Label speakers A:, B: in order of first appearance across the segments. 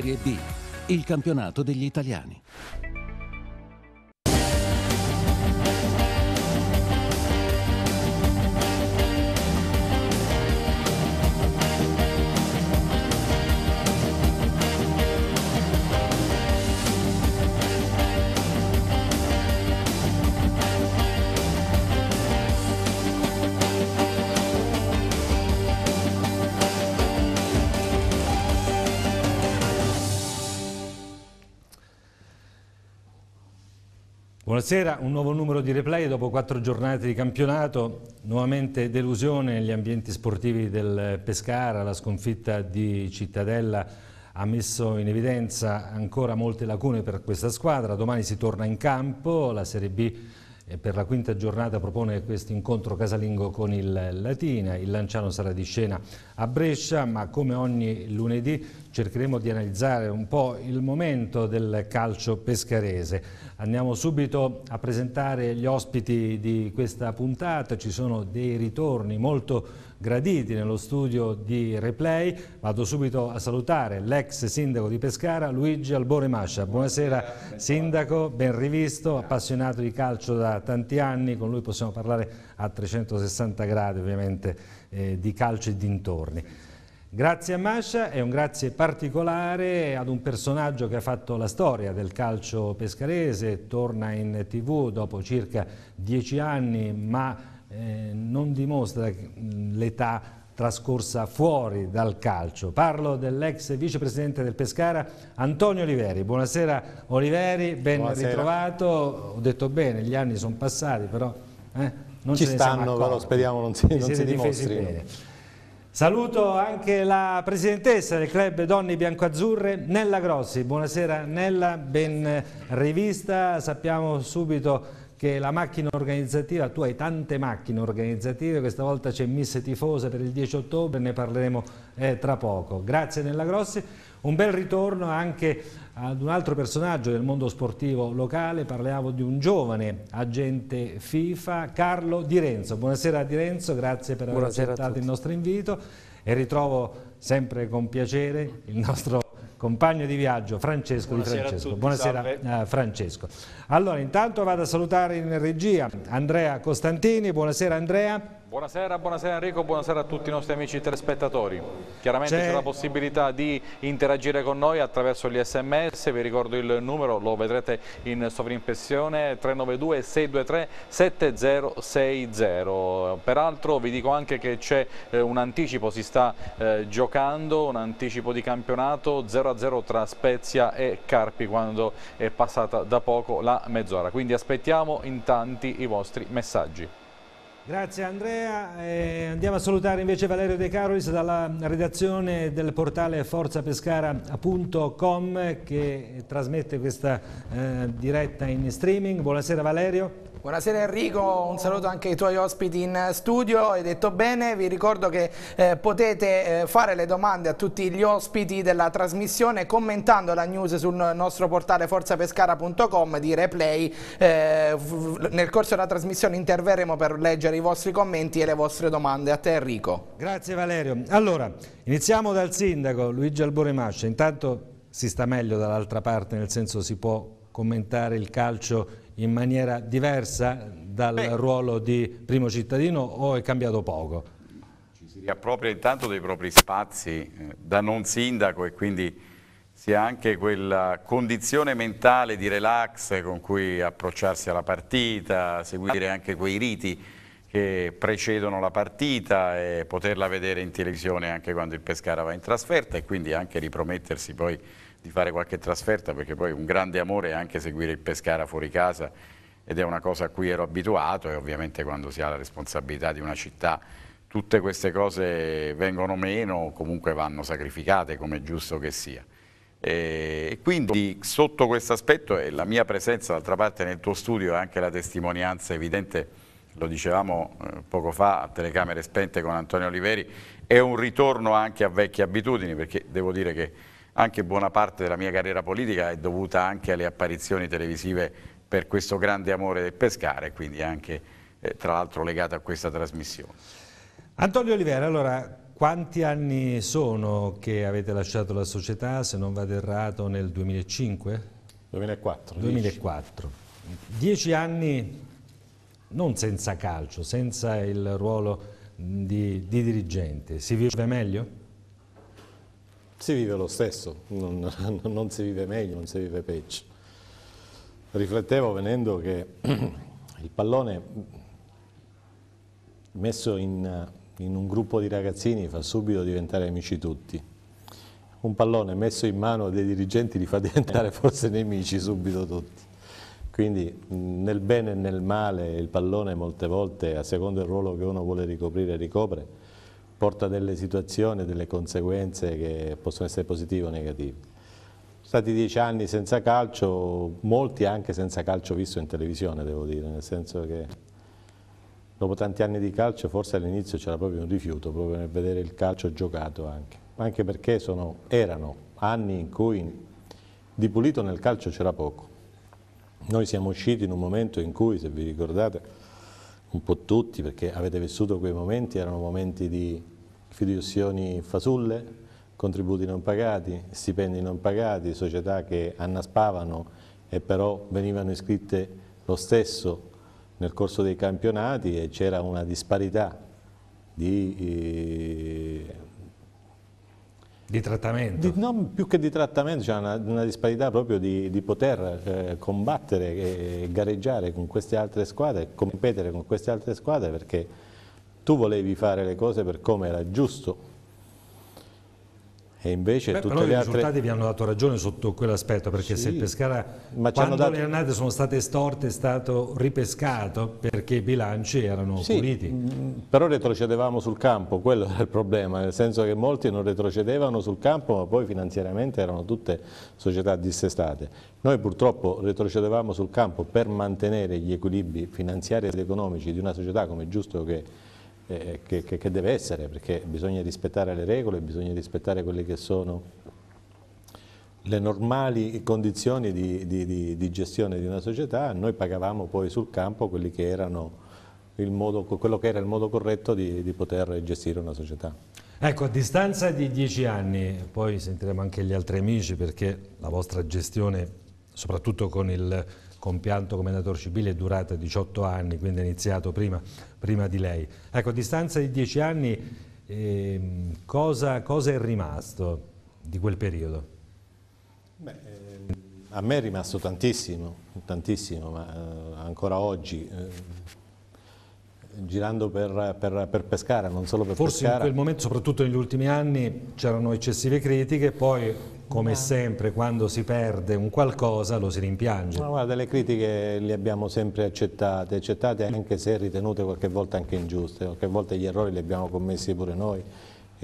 A: Serie B, il campionato degli italiani.
B: Buonasera, un nuovo numero di replay dopo quattro giornate di campionato, nuovamente delusione negli ambienti sportivi del Pescara, la sconfitta di Cittadella ha messo in evidenza ancora molte lacune per questa squadra, domani si torna in campo, la Serie B per la quinta giornata propone questo incontro casalingo con il Latina, il Lanciano sarà di scena a Brescia, ma come ogni lunedì cercheremo di analizzare un po' il momento del calcio pescarese. Andiamo subito a presentare gli ospiti di questa puntata, ci sono dei ritorni molto graditi nello studio di Replay. Vado subito a salutare l'ex sindaco di Pescara, Luigi Albore Mascia. Buonasera sindaco, ben rivisto, appassionato di calcio da tanti anni, con lui possiamo parlare a 360 gradi ovviamente eh, di calcio e dintorni. Grazie a Mascia e un grazie particolare ad un personaggio che ha fatto la storia del calcio pescarese, torna in tv dopo circa dieci anni ma eh, non dimostra l'età trascorsa fuori dal calcio. Parlo dell'ex vicepresidente del Pescara, Antonio Oliveri. Buonasera Oliveri, ben Buonasera. ritrovato. Ho detto bene, gli anni sono passati, però
C: eh, non ci stanno, però speriamo non si, non si dimostrino.
B: Saluto anche la presidentessa del club Donne Biancoazzurre, Nella Grossi. Buonasera Nella, ben rivista. Sappiamo subito che la macchina organizzativa, tu hai tante macchine organizzative, questa volta c'è Miss Tifosa per il 10 ottobre, ne parleremo eh, tra poco. Grazie Nella Grossi, un bel ritorno anche ad un altro personaggio del mondo sportivo locale, parliamo di un giovane agente FIFA, Carlo Di Renzo. Buonasera Di Renzo, grazie per aver Buonasera accettato il nostro invito e ritrovo sempre con piacere il nostro compagno di viaggio Francesco Buonasera di Francesco. Buonasera uh, Francesco. Allora intanto vado a salutare in regia Andrea Costantini, buonasera Andrea.
D: Buonasera, buonasera Enrico, buonasera a tutti i nostri amici telespettatori. Chiaramente c'è la possibilità di interagire con noi attraverso gli sms, vi ricordo il numero, lo vedrete in sovrimpressione 392 623 7060. Peraltro vi dico anche che c'è eh, un anticipo, si sta eh, giocando, un anticipo di campionato 0-0 tra Spezia e Carpi quando è passata da poco la mezz'ora. Quindi aspettiamo in tanti i vostri messaggi.
B: Grazie Andrea, eh, andiamo a salutare invece Valerio De Carolis dalla redazione del portale forzapescara.com che trasmette questa eh, diretta in streaming. Buonasera Valerio.
E: Buonasera Enrico, un saluto anche ai tuoi ospiti in studio, hai detto bene, vi ricordo che eh, potete eh, fare le domande a tutti gli ospiti della trasmissione commentando la news sul nostro portale forzapescara.com di replay, eh, nel corso della trasmissione interverremo per leggere i vostri commenti e le vostre domande. A te Enrico.
B: Grazie Valerio. Allora, iniziamo dal sindaco Luigi Albore Mascia, intanto si sta meglio dall'altra parte, nel senso si può commentare il calcio in maniera diversa dal Beh. ruolo di primo cittadino o è cambiato poco?
F: Ci si riappropria intanto dei propri spazi eh, da non sindaco e quindi si ha anche quella condizione mentale di relax con cui approcciarsi alla partita, seguire anche quei riti che precedono la partita e poterla vedere in televisione anche quando il Pescara va in trasferta e quindi anche ripromettersi poi di fare qualche trasferta perché poi un grande amore è anche seguire il Pescara fuori casa ed è una cosa a cui ero abituato e ovviamente quando si ha la responsabilità di una città tutte queste cose vengono meno o comunque vanno sacrificate come è giusto che sia. E quindi sotto questo aspetto e la mia presenza d'altra parte nel tuo studio è anche la testimonianza evidente, lo dicevamo eh, poco fa a telecamere spente con Antonio Oliveri, è un ritorno anche a vecchie abitudini perché devo dire che anche buona parte della mia carriera politica è dovuta anche alle apparizioni televisive per questo grande amore del pescare quindi anche eh, tra l'altro legata a questa trasmissione.
B: Antonio Olivera, allora quanti anni sono che avete lasciato la società, se non vado errato, nel 2005?
C: 2004.
B: 2004. Dieci anni non senza calcio, senza il ruolo di, di dirigente. Si vive meglio?
C: Si vive lo stesso, non, non si vive meglio, non si vive peggio. Riflettevo venendo che il pallone messo in, in un gruppo di ragazzini fa subito diventare amici tutti. Un pallone messo in mano dei dirigenti li fa diventare forse nemici subito tutti. Quindi nel bene e nel male il pallone molte volte, a seconda del ruolo che uno vuole ricoprire, ricopre, porta delle situazioni, delle conseguenze che possono essere positive o negative. Stati dieci anni senza calcio, molti anche senza calcio visto in televisione, devo dire, nel senso che dopo tanti anni di calcio forse all'inizio c'era proprio un rifiuto, proprio nel vedere il calcio giocato anche, anche perché sono, erano anni in cui di pulito nel calcio c'era poco noi siamo usciti in un momento in cui, se vi ricordate, un po' tutti, perché avete vissuto quei momenti, erano momenti di fiduzioni fasulle, contributi non pagati, stipendi non pagati, società che annaspavano e però venivano iscritte lo stesso nel corso dei campionati e c'era una disparità di eh,
B: di trattamento?
C: Di, non più che di trattamento, c'è una, una, disparità proprio di, di poter eh, combattere e gareggiare con queste altre squadre, competere con queste altre squadre perché tu volevi fare le cose per come era giusto
B: e invece Beh, tutte però le i altre... risultati vi hanno dato ragione sotto quell'aspetto, perché sì, se il Pescara, quando dato... le annate sono state storte, è stato ripescato perché i bilanci erano sì, puliti.
C: Mm, però retrocedevamo sul campo, quello era il problema, nel senso che molti non retrocedevano sul campo, ma poi finanziariamente erano tutte società dissestate. Noi purtroppo retrocedevamo sul campo per mantenere gli equilibri finanziari ed economici di una società come è giusto che eh, che, che, che, deve essere, perché bisogna rispettare le regole, bisogna rispettare quelle che sono le normali condizioni di, di, di, di gestione di una società, noi pagavamo poi sul campo quelli che erano modo, quello che era il modo corretto di, di poter gestire una società.
B: Ecco, a distanza di dieci anni, poi sentiremo anche gli altri amici perché la vostra gestione, soprattutto con il compianto commendatore civile è durata 18 anni, quindi è iniziato prima, prima di lei. Ecco, a distanza di 10 anni eh, cosa, cosa, è rimasto di quel periodo?
C: Beh, eh, a me è rimasto tantissimo, tantissimo, ma eh, ancora oggi eh, girando per, per, per, Pescara, non solo per
B: Forse
C: Pescara.
B: Forse in quel momento, soprattutto negli ultimi anni, c'erano eccessive critiche, poi come sempre quando si perde un qualcosa lo si rimpiange.
C: Ma guarda, le critiche le abbiamo sempre accettate, accettate anche se ritenute qualche volta anche ingiuste, qualche volta gli errori li abbiamo commessi pure noi.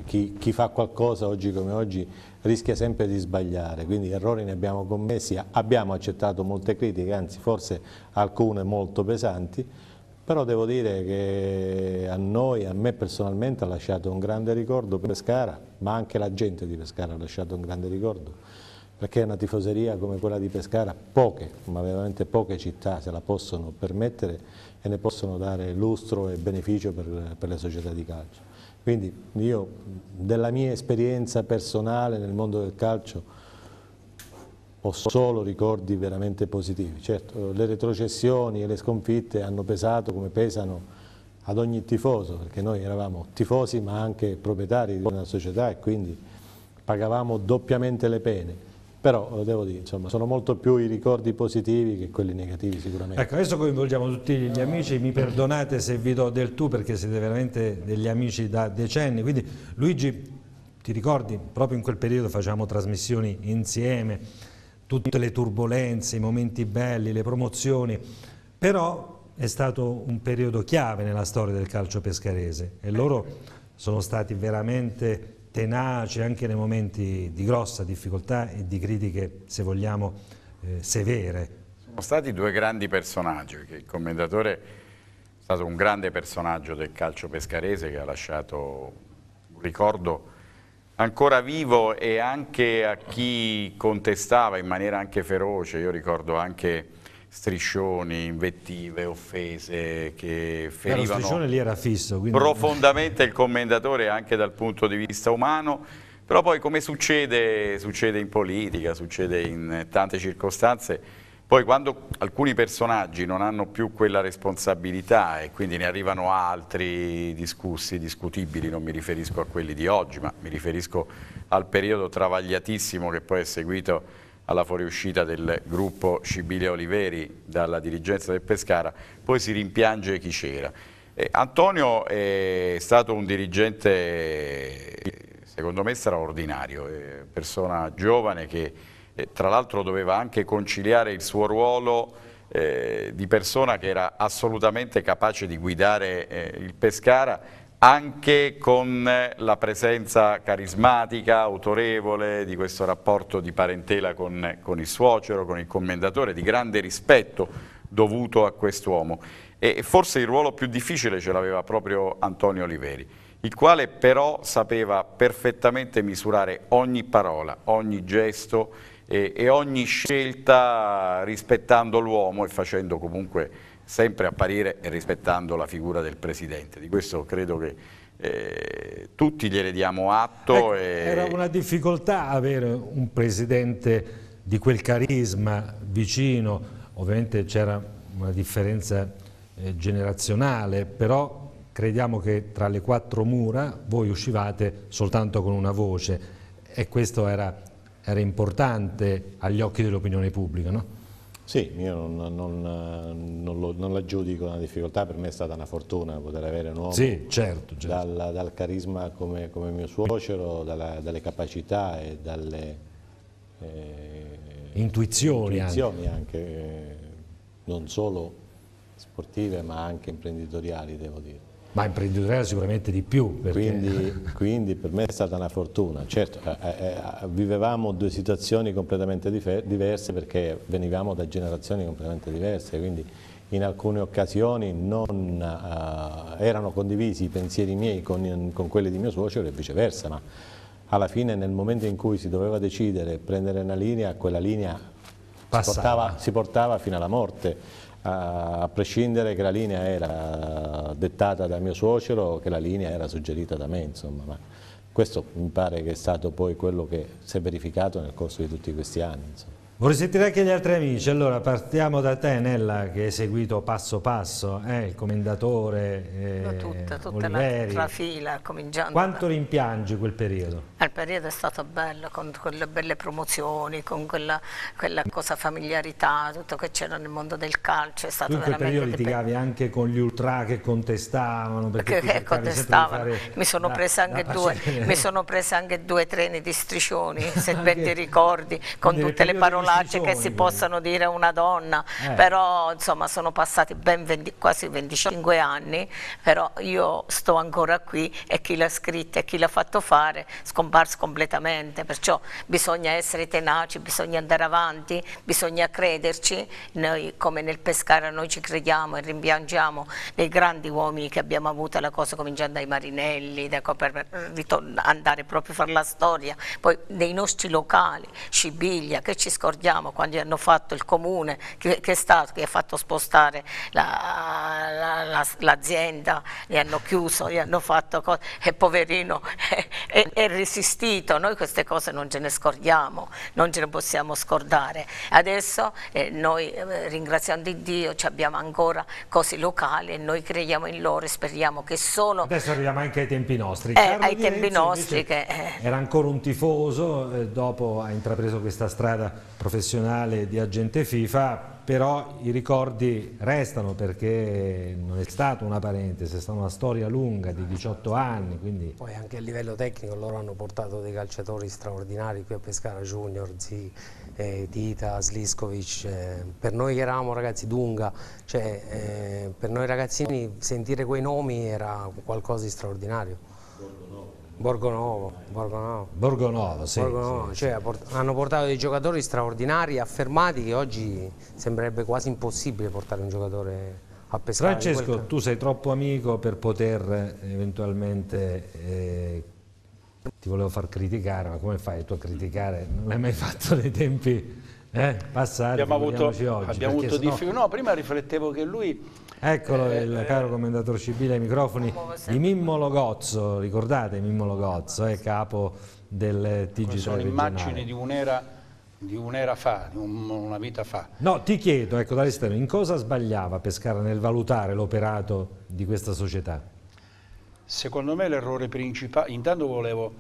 C: Chi, chi, fa qualcosa oggi come oggi rischia sempre di sbagliare, quindi errori ne abbiamo commessi, abbiamo accettato molte critiche, anzi forse alcune molto pesanti, però devo dire che a noi, a me personalmente ha lasciato un grande ricordo Pescara, ma anche la gente di Pescara ha lasciato un grande ricordo, perché una tifoseria come quella di Pescara, poche, ma veramente poche città se la possono permettere e ne possono dare lustro e beneficio per, per le società di calcio. Quindi io, della mia esperienza personale nel mondo del calcio, ho solo ricordi veramente positivi. Certo, le retrocessioni e le sconfitte hanno pesato come pesano ad ogni tifoso, perché noi eravamo tifosi ma anche proprietari di una società e quindi pagavamo doppiamente le pene. Però, devo dire, insomma, sono molto più i ricordi positivi che quelli negativi sicuramente.
B: Ecco, adesso coinvolgiamo tutti gli amici, mi perdonate se vi do del tu perché siete veramente degli amici da decenni, quindi Luigi, ti ricordi, proprio in quel periodo facciamo trasmissioni insieme, tutte le turbulenze, i momenti belli, le promozioni, però è stato un periodo chiave nella storia del calcio pescarese e loro sono stati veramente tenaci anche nei momenti di grossa difficoltà e di critiche, se vogliamo, eh, severe.
F: Sono stati due grandi personaggi, il commendatore è stato un grande personaggio del calcio pescarese che ha lasciato un ricordo ancora vivo e anche a chi contestava in maniera anche feroce, io ricordo anche striscioni, invettive, offese che ferivano
B: striscione lì era fisso, quindi...
F: profondamente il commendatore anche dal punto di vista umano, però poi come succede, succede in politica, succede in tante circostanze, poi quando alcuni personaggi non hanno più quella responsabilità e quindi ne arrivano altri discussi, discutibili, non mi riferisco a quelli di oggi, ma mi riferisco al periodo travagliatissimo che poi è seguito alla fuoriuscita del gruppo Scibile Oliveri dalla dirigenza del Pescara, poi si rimpiange chi c'era. Antonio è stato un dirigente, secondo me, straordinario, eh, persona giovane che eh, tra l'altro doveva anche conciliare il suo ruolo eh, di persona che era assolutamente capace di guidare eh, il Pescara anche con la presenza carismatica, autorevole di questo rapporto di parentela con, con il suocero, con il commendatore, di grande rispetto dovuto a quest'uomo. E forse il ruolo più difficile ce l'aveva proprio Antonio Oliveri, il quale però sapeva perfettamente misurare ogni parola, ogni gesto e, e ogni scelta rispettando l'uomo e facendo comunque sempre apparire e rispettando la figura del Presidente. Di questo credo che eh, tutti gliene diamo atto.
B: Ecco, e... Era una difficoltà avere un Presidente di quel carisma vicino, ovviamente c'era una differenza eh, generazionale, però crediamo che tra le quattro mura voi uscivate soltanto con una voce e questo era, era importante agli occhi dell'opinione pubblica, no?
C: Sì, io non, non, non, lo, non, la giudico una difficoltà, per me è stata una fortuna poter avere un uomo
B: sì, certo, certo.
C: Dal, dal, carisma come, come, mio suocero, dalla, dalle capacità e dalle
B: eh, intuizioni,
C: intuizioni, anche, anche non solo sportive ma anche imprenditoriali devo dire.
B: Ma imprenditoriale sicuramente di più.
C: Perché... Quindi, quindi, per me è stata una fortuna. Certo, eh, eh, eh vivevamo due situazioni completamente diverse perché venivamo da generazioni completamente diverse, quindi in alcune occasioni non eh, erano condivisi i pensieri miei con, con, quelli di mio suocero e viceversa, ma alla fine nel momento in cui si doveva decidere prendere una linea, quella linea si portava, si portava fino alla morte a prescindere che la linea era dettata da mio suocero, che la linea era suggerita da me, insomma, ma questo mi pare che è stato poi quello che si è verificato nel corso di tutti questi anni. Insomma.
B: Vorrei sentire anche gli altri amici, allora partiamo da te Nella che hai seguito passo passo, eh, il commendatore
G: eh, tutta, tutta la, la, fila cominciando
B: Quanto da... rimpiangi quel periodo?
G: Il periodo è stato bello, con quelle belle promozioni, con quella, quella cosa familiarità, tutto che c'era nel mondo del calcio, è stato tu
B: in quel periodo litigavi anche con gli ultra che contestavano?
G: Perché che contestavano, mi sono, presa anche due, mi sono presa anche due treni di striscioni, se ben ti ricordi, con tutte le parole parolacce che si possano dire a una donna, eh. però insomma sono passati ben 20, quasi 25 anni, però io sto ancora qui e chi l'ha scritta e chi l'ha fatto fare è scomparso completamente, perciò bisogna essere tenaci, bisogna andare avanti, bisogna crederci, noi come nel pescare noi ci crediamo e rimpiangiamo dei grandi uomini che abbiamo avuto la cosa cominciando dai marinelli, ecco, per andare proprio a fare la storia, poi dei nostri locali, Scibiglia, che ci scordiamo ricordiamo quando hanno fatto il comune, che, che è stato, che ha fatto spostare l'azienda, la, la, li hanno chiuso, gli hanno fatto cose, e poverino è, è, è, resistito, noi queste cose non ce ne scordiamo, non ce ne possiamo scordare. Adesso eh, noi eh, ringraziando Dio abbiamo ancora cose locali e noi crediamo in loro e speriamo che solo...
B: Adesso arriviamo anche ai tempi nostri.
G: Eh, ai tempi nostri che...
B: Eh. Era ancora un tifoso, eh, dopo ha intrapreso questa strada professionale di agente FIFA, però i ricordi restano perché non è stata una parentesi, è stata una storia lunga di 18 anni. Quindi...
H: Poi anche a livello tecnico loro hanno portato dei calciatori straordinari qui a Pescara, Junior, Zi, eh, Tita, Sliskovic. Eh, per noi che eravamo ragazzi Dunga, cioè, eh, per noi ragazzini sentire quei nomi era qualcosa di straordinario. Borgonovo, Borgonovo.
B: Borgonovo, sì. Borgonovo.
H: Sì, cioè, sì. hanno portato dei giocatori straordinari, affermati, che oggi sembrerebbe quasi impossibile portare un giocatore a pescare.
B: Francesco, tu sei troppo amico per poter eventualmente... Eh, ti volevo far criticare, ma come fai tu a criticare? Non l'hai mai fatto nei tempi Eh, passati,
I: abbiamo avuto,
B: oggi,
I: abbiamo avuto difficoltà. No, prima riflettevo che lui...
B: Eccolo eh, il caro commendatore Cibile ai microfoni di Mimmo Logozzo, ricordate Mimmo Logozzo, è capo del TG3
I: Sono immagini di un'era di un'era fa, di un, una vita fa.
B: No, ti chiedo, ecco, dall'esterno, in cosa sbagliava Pescara nel valutare l'operato di questa società?
I: Secondo me l'errore principale, intanto volevo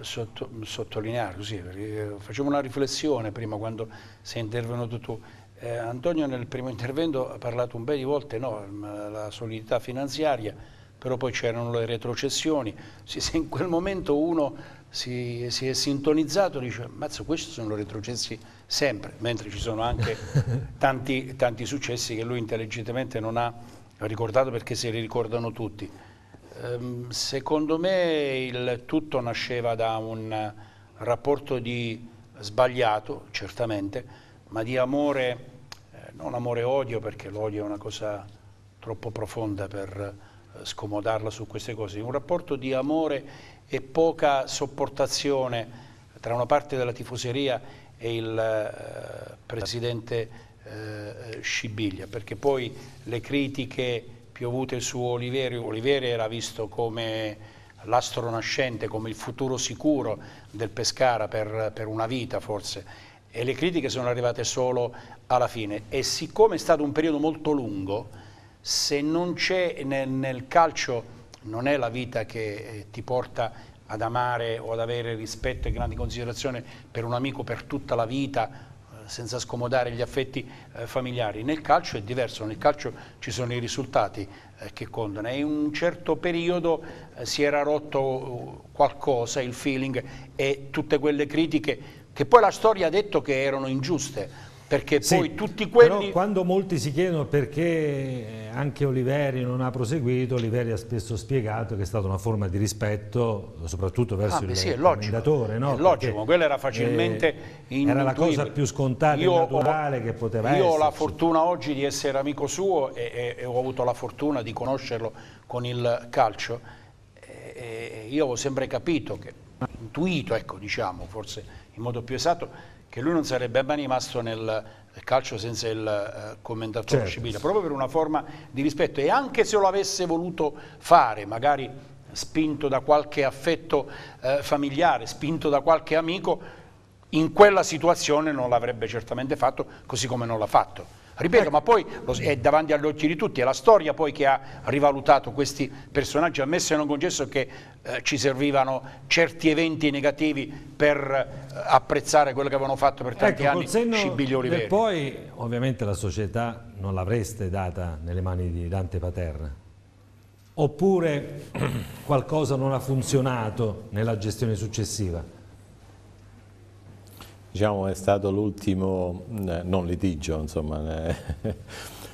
I: sotto, sottolineare così, perché facevo una riflessione prima quando sei intervenuto tu. Eh, Antonio nel primo intervento ha parlato un paio di volte, no, la solidità finanziaria, però poi c'erano le retrocessioni, se in quel momento uno si, si, è sintonizzato e dice mazzo questi sono retrocessi sempre, mentre ci sono anche tanti, tanti successi che lui intelligentemente non ha ricordato perché se li ricordano tutti. Ehm, secondo me il tutto nasceva da un rapporto di sbagliato, certamente, ma di amore, non amore-odio perché l'odio è una cosa troppo profonda per eh, scomodarla su queste cose, un rapporto di amore e poca sopportazione tra una parte della tifoseria e il eh, presidente eh, Scibiglia, perché poi le critiche piovute su Oliveri, Oliveri era visto come l'astro nascente, come il futuro sicuro del Pescara per, per una vita forse, e le critiche sono arrivate solo alla fine. E siccome è stato un periodo molto lungo, se non c'è nel, nel calcio non è la vita che eh, ti porta ad amare o ad avere rispetto e grandi considerazioni per un amico per tutta la vita eh, senza scomodare gli affetti eh, familiari. Nel calcio è diverso, nel calcio ci sono i risultati eh, che contano. E in un certo periodo eh, si era rotto qualcosa, il feeling e tutte quelle critiche che poi la storia ha detto che erano ingiuste perché sì, poi tutti quelli...
B: Quando molti si chiedono perché eh, anche Oliveri non ha proseguito, Oliveri ha spesso spiegato che è stata una forma di rispetto, soprattutto verso ah, il sì, commendatore. No?
I: È logico, perché, quella era facilmente
B: eh, Era la cosa più scontata io e naturale ho, che poteva
I: io
B: essere.
I: Io ho la fortuna oggi di essere amico suo e, e, e, ho avuto la fortuna di conoscerlo con il calcio. E, io ho sempre capito, che, intuito, ecco, diciamo, forse in modo più esatto, che lui non sarebbe mai rimasto nel calcio senza il eh, commentatore certo. civile, proprio per una forma di rispetto e anche se lo avesse voluto fare, magari spinto da qualche affetto eh, familiare, spinto da qualche amico, in quella situazione non l'avrebbe certamente fatto, così come non l'ha fatto. Ripeto, ma poi è davanti agli occhi di tutti, è la storia poi che ha rivalutato questi personaggi, ammesso e non concesso che eh, ci servivano certi eventi negativi per eh, apprezzare quello che avevano fatto per tanti
B: ecco,
I: anni Scibili Oliveri.
B: E poi ovviamente la società non l'avreste data nelle mani di Dante Paterra, oppure qualcosa non ha funzionato nella gestione successiva?
C: Diciamo, è stato l'ultimo, eh, non litigio, insomma, eh,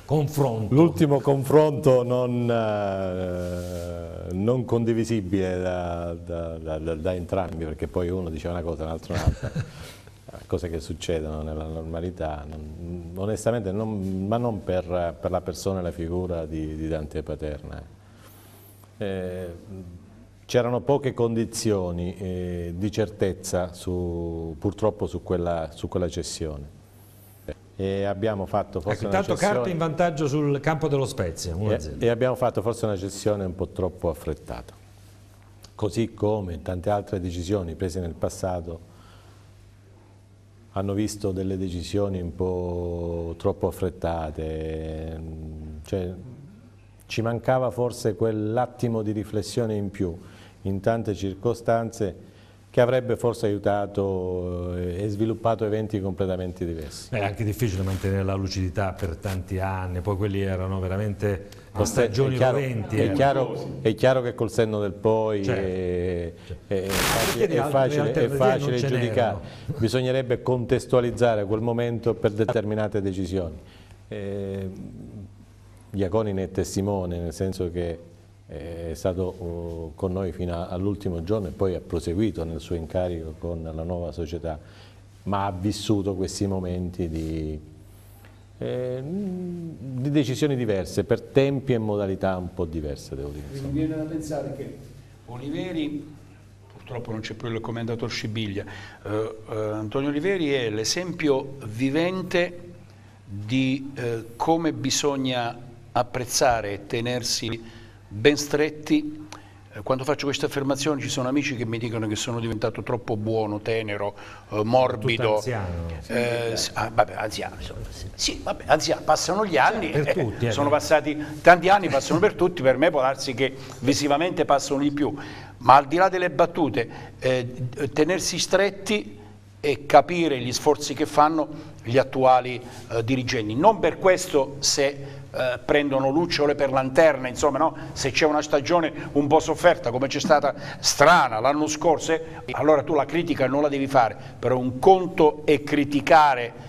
B: confronto.
C: l'ultimo confronto non, eh, non condivisibile da, da, da, da, entrambi, perché poi uno dice una cosa, l'altro un'altra, cose che succedono nella normalità, non, onestamente, non, ma non per, per, la persona e la figura di, di Dante Paterna. Eh, C'erano poche condizioni eh, di certezza su, purtroppo su quella, su quella, cessione. E abbiamo fatto forse
B: ecco, intanto cessione... carta in vantaggio sul campo dello Spezia.
C: E, e abbiamo fatto forse una cessione un po' troppo affrettata. Così come tante altre decisioni prese nel passato hanno visto delle decisioni un po' troppo affrettate. Cioè, ci mancava forse quell'attimo di riflessione in più in tante circostanze che avrebbe forse aiutato eh, e sviluppato eventi completamente diversi.
B: È anche difficile mantenere la lucidità per tanti anni, poi quelli erano veramente stagioni è chiaro, roventi.
C: È, eh. chiaro, è chiaro, che col senno del poi certo. è, è, facile, è facile, è facile giudicare, bisognerebbe contestualizzare quel momento per determinate decisioni. Eh, Iaconine è testimone, nel senso che è stato uh, con noi fino all'ultimo giorno e poi ha proseguito nel suo incarico con la nuova società, ma ha vissuto questi momenti di, eh, di decisioni diverse, per tempi e modalità un po' diverse devo dire.
I: Mi viene da pensare che Oliveri purtroppo non c'è più il commendatore Scibiglia, uh, uh, Antonio Oliveri è l'esempio vivente di uh, come bisogna apprezzare e tenersi ben stretti eh, quando faccio queste affermazioni ci sono amici che mi dicono che sono diventato troppo buono, tenero, eh, morbido.
B: anziano.
I: Eh, ah, vabbè, anziano, sì, vabbè, anziano, passano gli anni,
B: per tutti, eh,
I: sono passati tanti anni, passano per tutti, per me può darsi che visivamente passano di più, ma al di là delle battute, eh, tenersi stretti e capire gli sforzi che fanno gli attuali eh, dirigenti. Non per questo se eh, prendono lucciole per lanterne, insomma, no? se c'è una stagione un po' sofferta come c'è stata strana l'anno scorso, eh, allora tu la critica non la devi fare, però un conto è criticare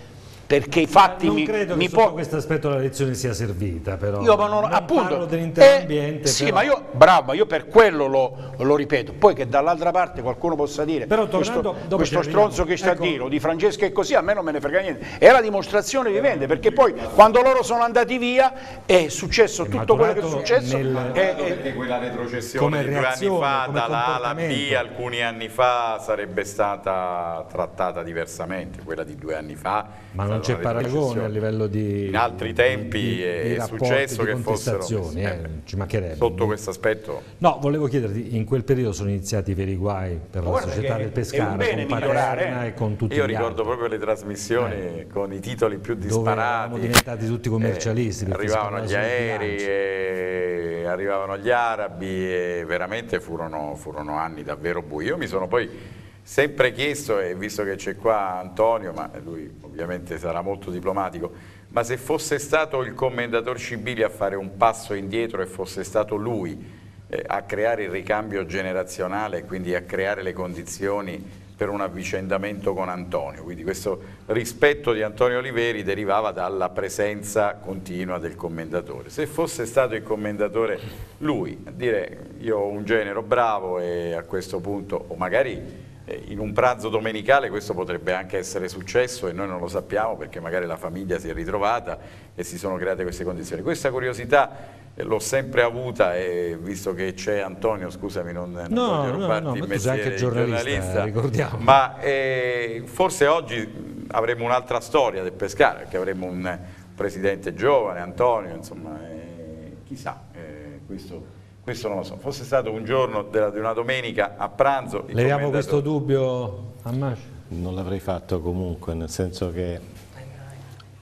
I: perché i fatti
B: non
I: mi,
B: credo
I: mi
B: che sotto
I: può...
B: questo aspetto la lezione sia servita però.
I: Io ma non,
B: non
I: appunto
B: parlo dell'intero
I: eh,
B: ambiente
I: sì
B: però...
I: ma io bravo ma io per quello lo, lo, ripeto. Poi che dall'altra parte qualcuno possa dire
B: però tornando,
I: questo, questo stronzo che sta
B: ecco.
I: a dire o di Francesca è così a me non me ne frega niente. È la dimostrazione vivente perché poi quando loro sono andati via è successo
B: è
I: tutto quello che è successo.
F: nel...
I: è,
F: perché quella retrocessione di due anni fa dalla A alla B alcuni anni fa sarebbe stata trattata diversamente quella di due anni fa
B: ma non c'è paragone a livello di
F: in altri tempi
B: di,
F: è
B: di
F: successo che fossero
B: eh, ci mancherebbe
F: sotto questo aspetto
B: no volevo chiederti in quel periodo sono iniziati i veri guai per la società del Pescara con Paterna
I: eh.
B: e con tutti
F: io
B: gli
F: ricordo
B: altri.
F: proprio le trasmissioni eh. con i titoli più disparati
B: dove eravamo diventati tutti commercialisti
F: eh, arrivavano gli aerei e arrivavano gli arabi e veramente furono, furono anni davvero bui io mi sono poi sempre chiesto, e visto che c'è qua Antonio, ma lui ovviamente sarà molto diplomatico, ma se fosse stato il commendator Scibili a fare un passo indietro e fosse stato lui eh, a creare il ricambio generazionale quindi a creare le condizioni per un avvicendamento con Antonio, quindi questo rispetto di Antonio Oliveri derivava dalla presenza continua del commendatore. Se fosse stato il commendatore lui a dire io ho un genero bravo e a questo punto, o magari in un pranzo domenicale questo potrebbe anche essere successo e noi non lo sappiamo perché magari la famiglia si è ritrovata e si sono create queste condizioni. Questa curiosità l'ho sempre avuta e visto che c'è Antonio, scusami non, non
B: no,
F: voglio rubarti
B: no, no,
F: il mestiere
B: anche giornalista,
F: giornalista
B: ricordiamo.
F: ma eh, forse oggi avremo un'altra storia del Pescara perché avremo un presidente giovane, Antonio, insomma, eh, chissà, eh, questo questo non lo so, fosse stato un giorno della, di una domenica a pranzo...
B: Leviamo questo dubbio a Masci?
C: Non l'avrei fatto comunque, nel senso che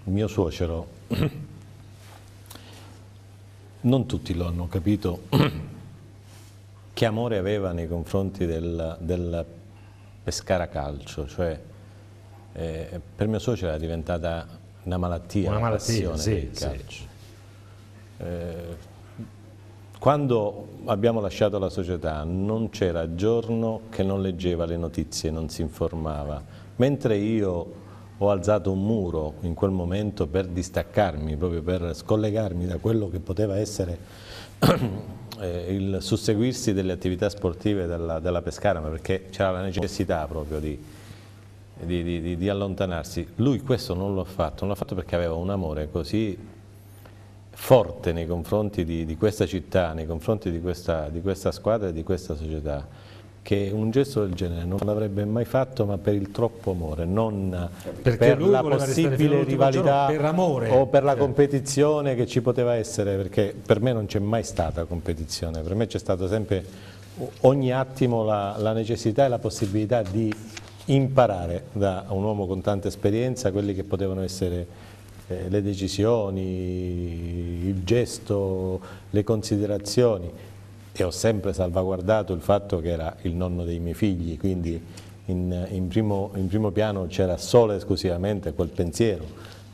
C: il mio suocero, non tutti lo hanno capito, che amore aveva nei confronti del, del Pescara Calcio, cioè eh, per mio suocero era diventata una malattia,
B: una malattia,
C: sì,
B: del
C: calcio.
B: Sì.
C: Eh, quando abbiamo lasciato la società non c'era giorno che non leggeva le notizie, non si informava, mentre io ho alzato un muro in quel momento per distaccarmi, proprio per scollegarmi da quello che poteva essere eh, il susseguirsi delle attività sportive della, della Pescara, perché c'era la necessità proprio di, di, di, di allontanarsi. Lui questo non l'ha fatto, non l'ha fatto perché aveva un amore così forte nei confronti di, di, questa città, nei confronti di questa, di questa squadra e di questa società, che un gesto del genere non l'avrebbe mai fatto ma per il troppo amore, non
B: perché
C: per la possibile rivalità
B: per
C: o per la competizione che ci poteva essere, perché per me non c'è mai stata competizione, per me c'è stato sempre ogni attimo la, la necessità e la possibilità di imparare da un uomo con tanta esperienza quelli che potevano essere eh, le decisioni, il gesto, le considerazioni. E ho sempre salvaguardato il fatto che era il nonno dei miei figli, quindi in, in, primo, in primo, piano c'era solo e esclusivamente quel pensiero,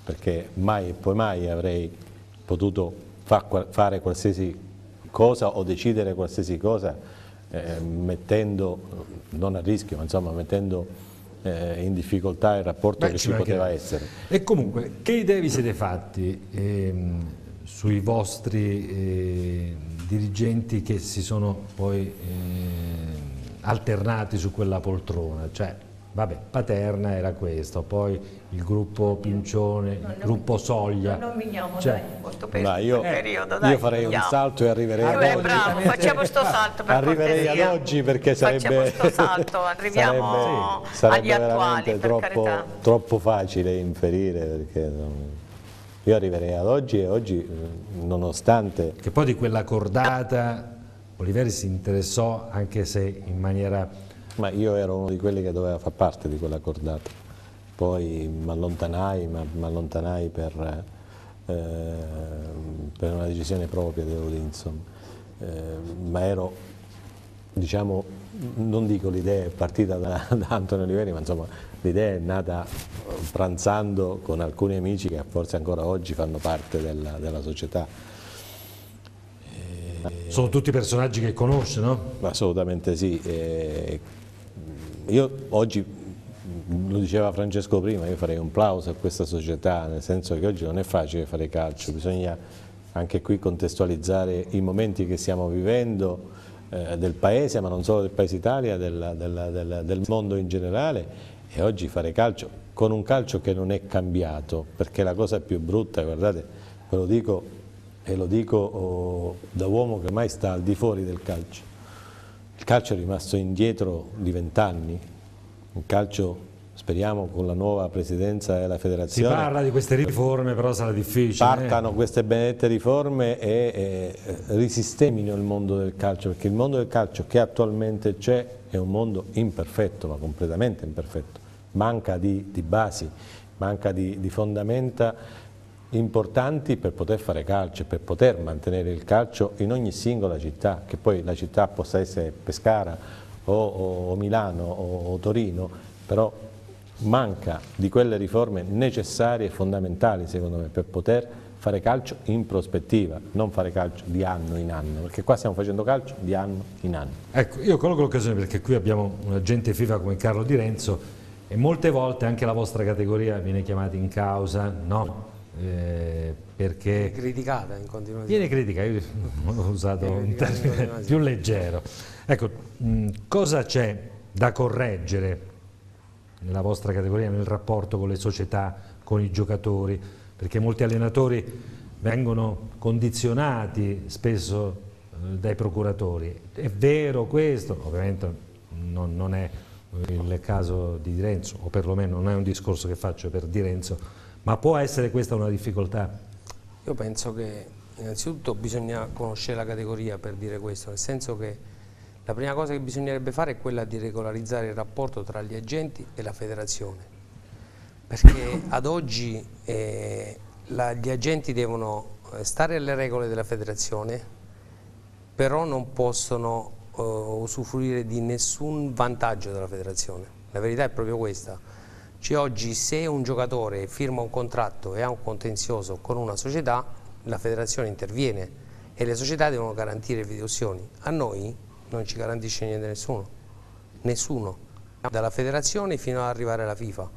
C: perché mai e poi mai avrei potuto fa, fare qualsiasi cosa o decidere qualsiasi cosa eh, mettendo, non a rischio, ma insomma mettendo eh, in difficoltà il rapporto Beh, che ci poteva essere.
B: E comunque, che idee vi siete fatti ehm, sui vostri eh, dirigenti che si sono poi eh, alternati su quella poltrona? Cioè, Vabbè, Paterna era questo, poi il gruppo Pincione, il gruppo Soglia.
G: Non nominiamo, cioè, dai, molto per
C: ma io,
G: periodo, dai,
C: io farei un salto e arriverei ad
G: beh,
C: oggi.
G: bravo, facciamo sto salto per
C: Arriverei ad oggi perché sarebbe,
G: Facciamo sto salto, arriviamo
C: sarebbe, sarebbe
G: agli attuali,
C: troppo,
G: carità.
C: troppo facile inferire perché non- io arriverei ad oggi e oggi nonostante
B: Che poi di quella cordata Oliveri si interessò anche se in maniera
C: Ma io ero uno di quelli che doveva far parte di quella cordata, poi mi allontanai, ma mi allontanai per, eh, per una decisione propria, devo dire, insomma. Eh, ma ero, diciamo, non dico l'idea è partita da, da Antonio Oliveri, ma insomma l'idea è nata pranzando con alcuni amici che forse ancora oggi fanno parte della, della società.
B: sono tutti personaggi che conosce, no?
C: Assolutamente sì. Eh, io oggi, lo diceva Francesco prima, io farei un plauso a questa società, nel senso che oggi non è facile fare calcio, bisogna anche qui contestualizzare i momenti che stiamo vivendo eh, del paese, ma non solo del paese Italia, della- della- della- del mondo in generale e oggi fare calcio con un calcio che non è cambiato, perché la cosa più brutta, guardate, ve lo dico e lo dico oh, da uomo che mai sta al di fuori del calcio. Il calcio è rimasto indietro di vent'anni, il calcio speriamo con la nuova presidenza della
B: Si
C: federazione
B: parla di queste riforme, però sarà difficile. eh.
C: partano queste benedette riforme e, e risistemino il mondo del calcio, perché il mondo del calcio che attualmente c'è è un mondo imperfetto, ma completamente imperfetto, manca di, di basi, manca di, di fondamenta importanti per poter fare calcio per poter mantenere il calcio in ogni singola città, che poi la città possa essere Pescara o, o- o Milano o, o Torino, però manca di quelle riforme necessarie e fondamentali secondo me per poter fare calcio in prospettiva, non fare calcio di anno in anno, perché qua stiamo facendo calcio di anno in anno.
B: Ecco, io colgo l'occasione perché qui abbiamo un agente FIFA come Carlo Di Renzo e molte volte anche la vostra categoria viene chiamata in causa, no? Eh, perché
H: criticata in continuazione.
B: viene criticata, io ho usato un termine più leggero. Ecco, mh, cosa c'è da correggere nella vostra categoria nel rapporto con le società, con i giocatori? Perché molti allenatori vengono condizionati spesso eh, dai procuratori. È vero questo? Ovviamente non, non è il caso Di Renzo, o perlomeno non è un discorso che faccio per Di Renzo, ma può essere questa una difficoltà?
H: Io penso che innanzitutto bisogna conoscere la categoria per dire questo, nel senso che la prima cosa che bisognerebbe fare è quella di regolarizzare il rapporto tra gli agenti e la federazione, perché ad oggi eh, la- gli agenti devono eh, stare alle regole della federazione, però non possono eh, usufruire di nessun vantaggio della federazione. La verità è proprio questa. Cioè oggi se un giocatore firma un contratto e ha un contenzioso con una società, la federazione interviene e le società devono garantire le videosioni. A noi non ci garantisce niente nessuno, nessuno, dalla federazione fino ad arrivare alla FIFA.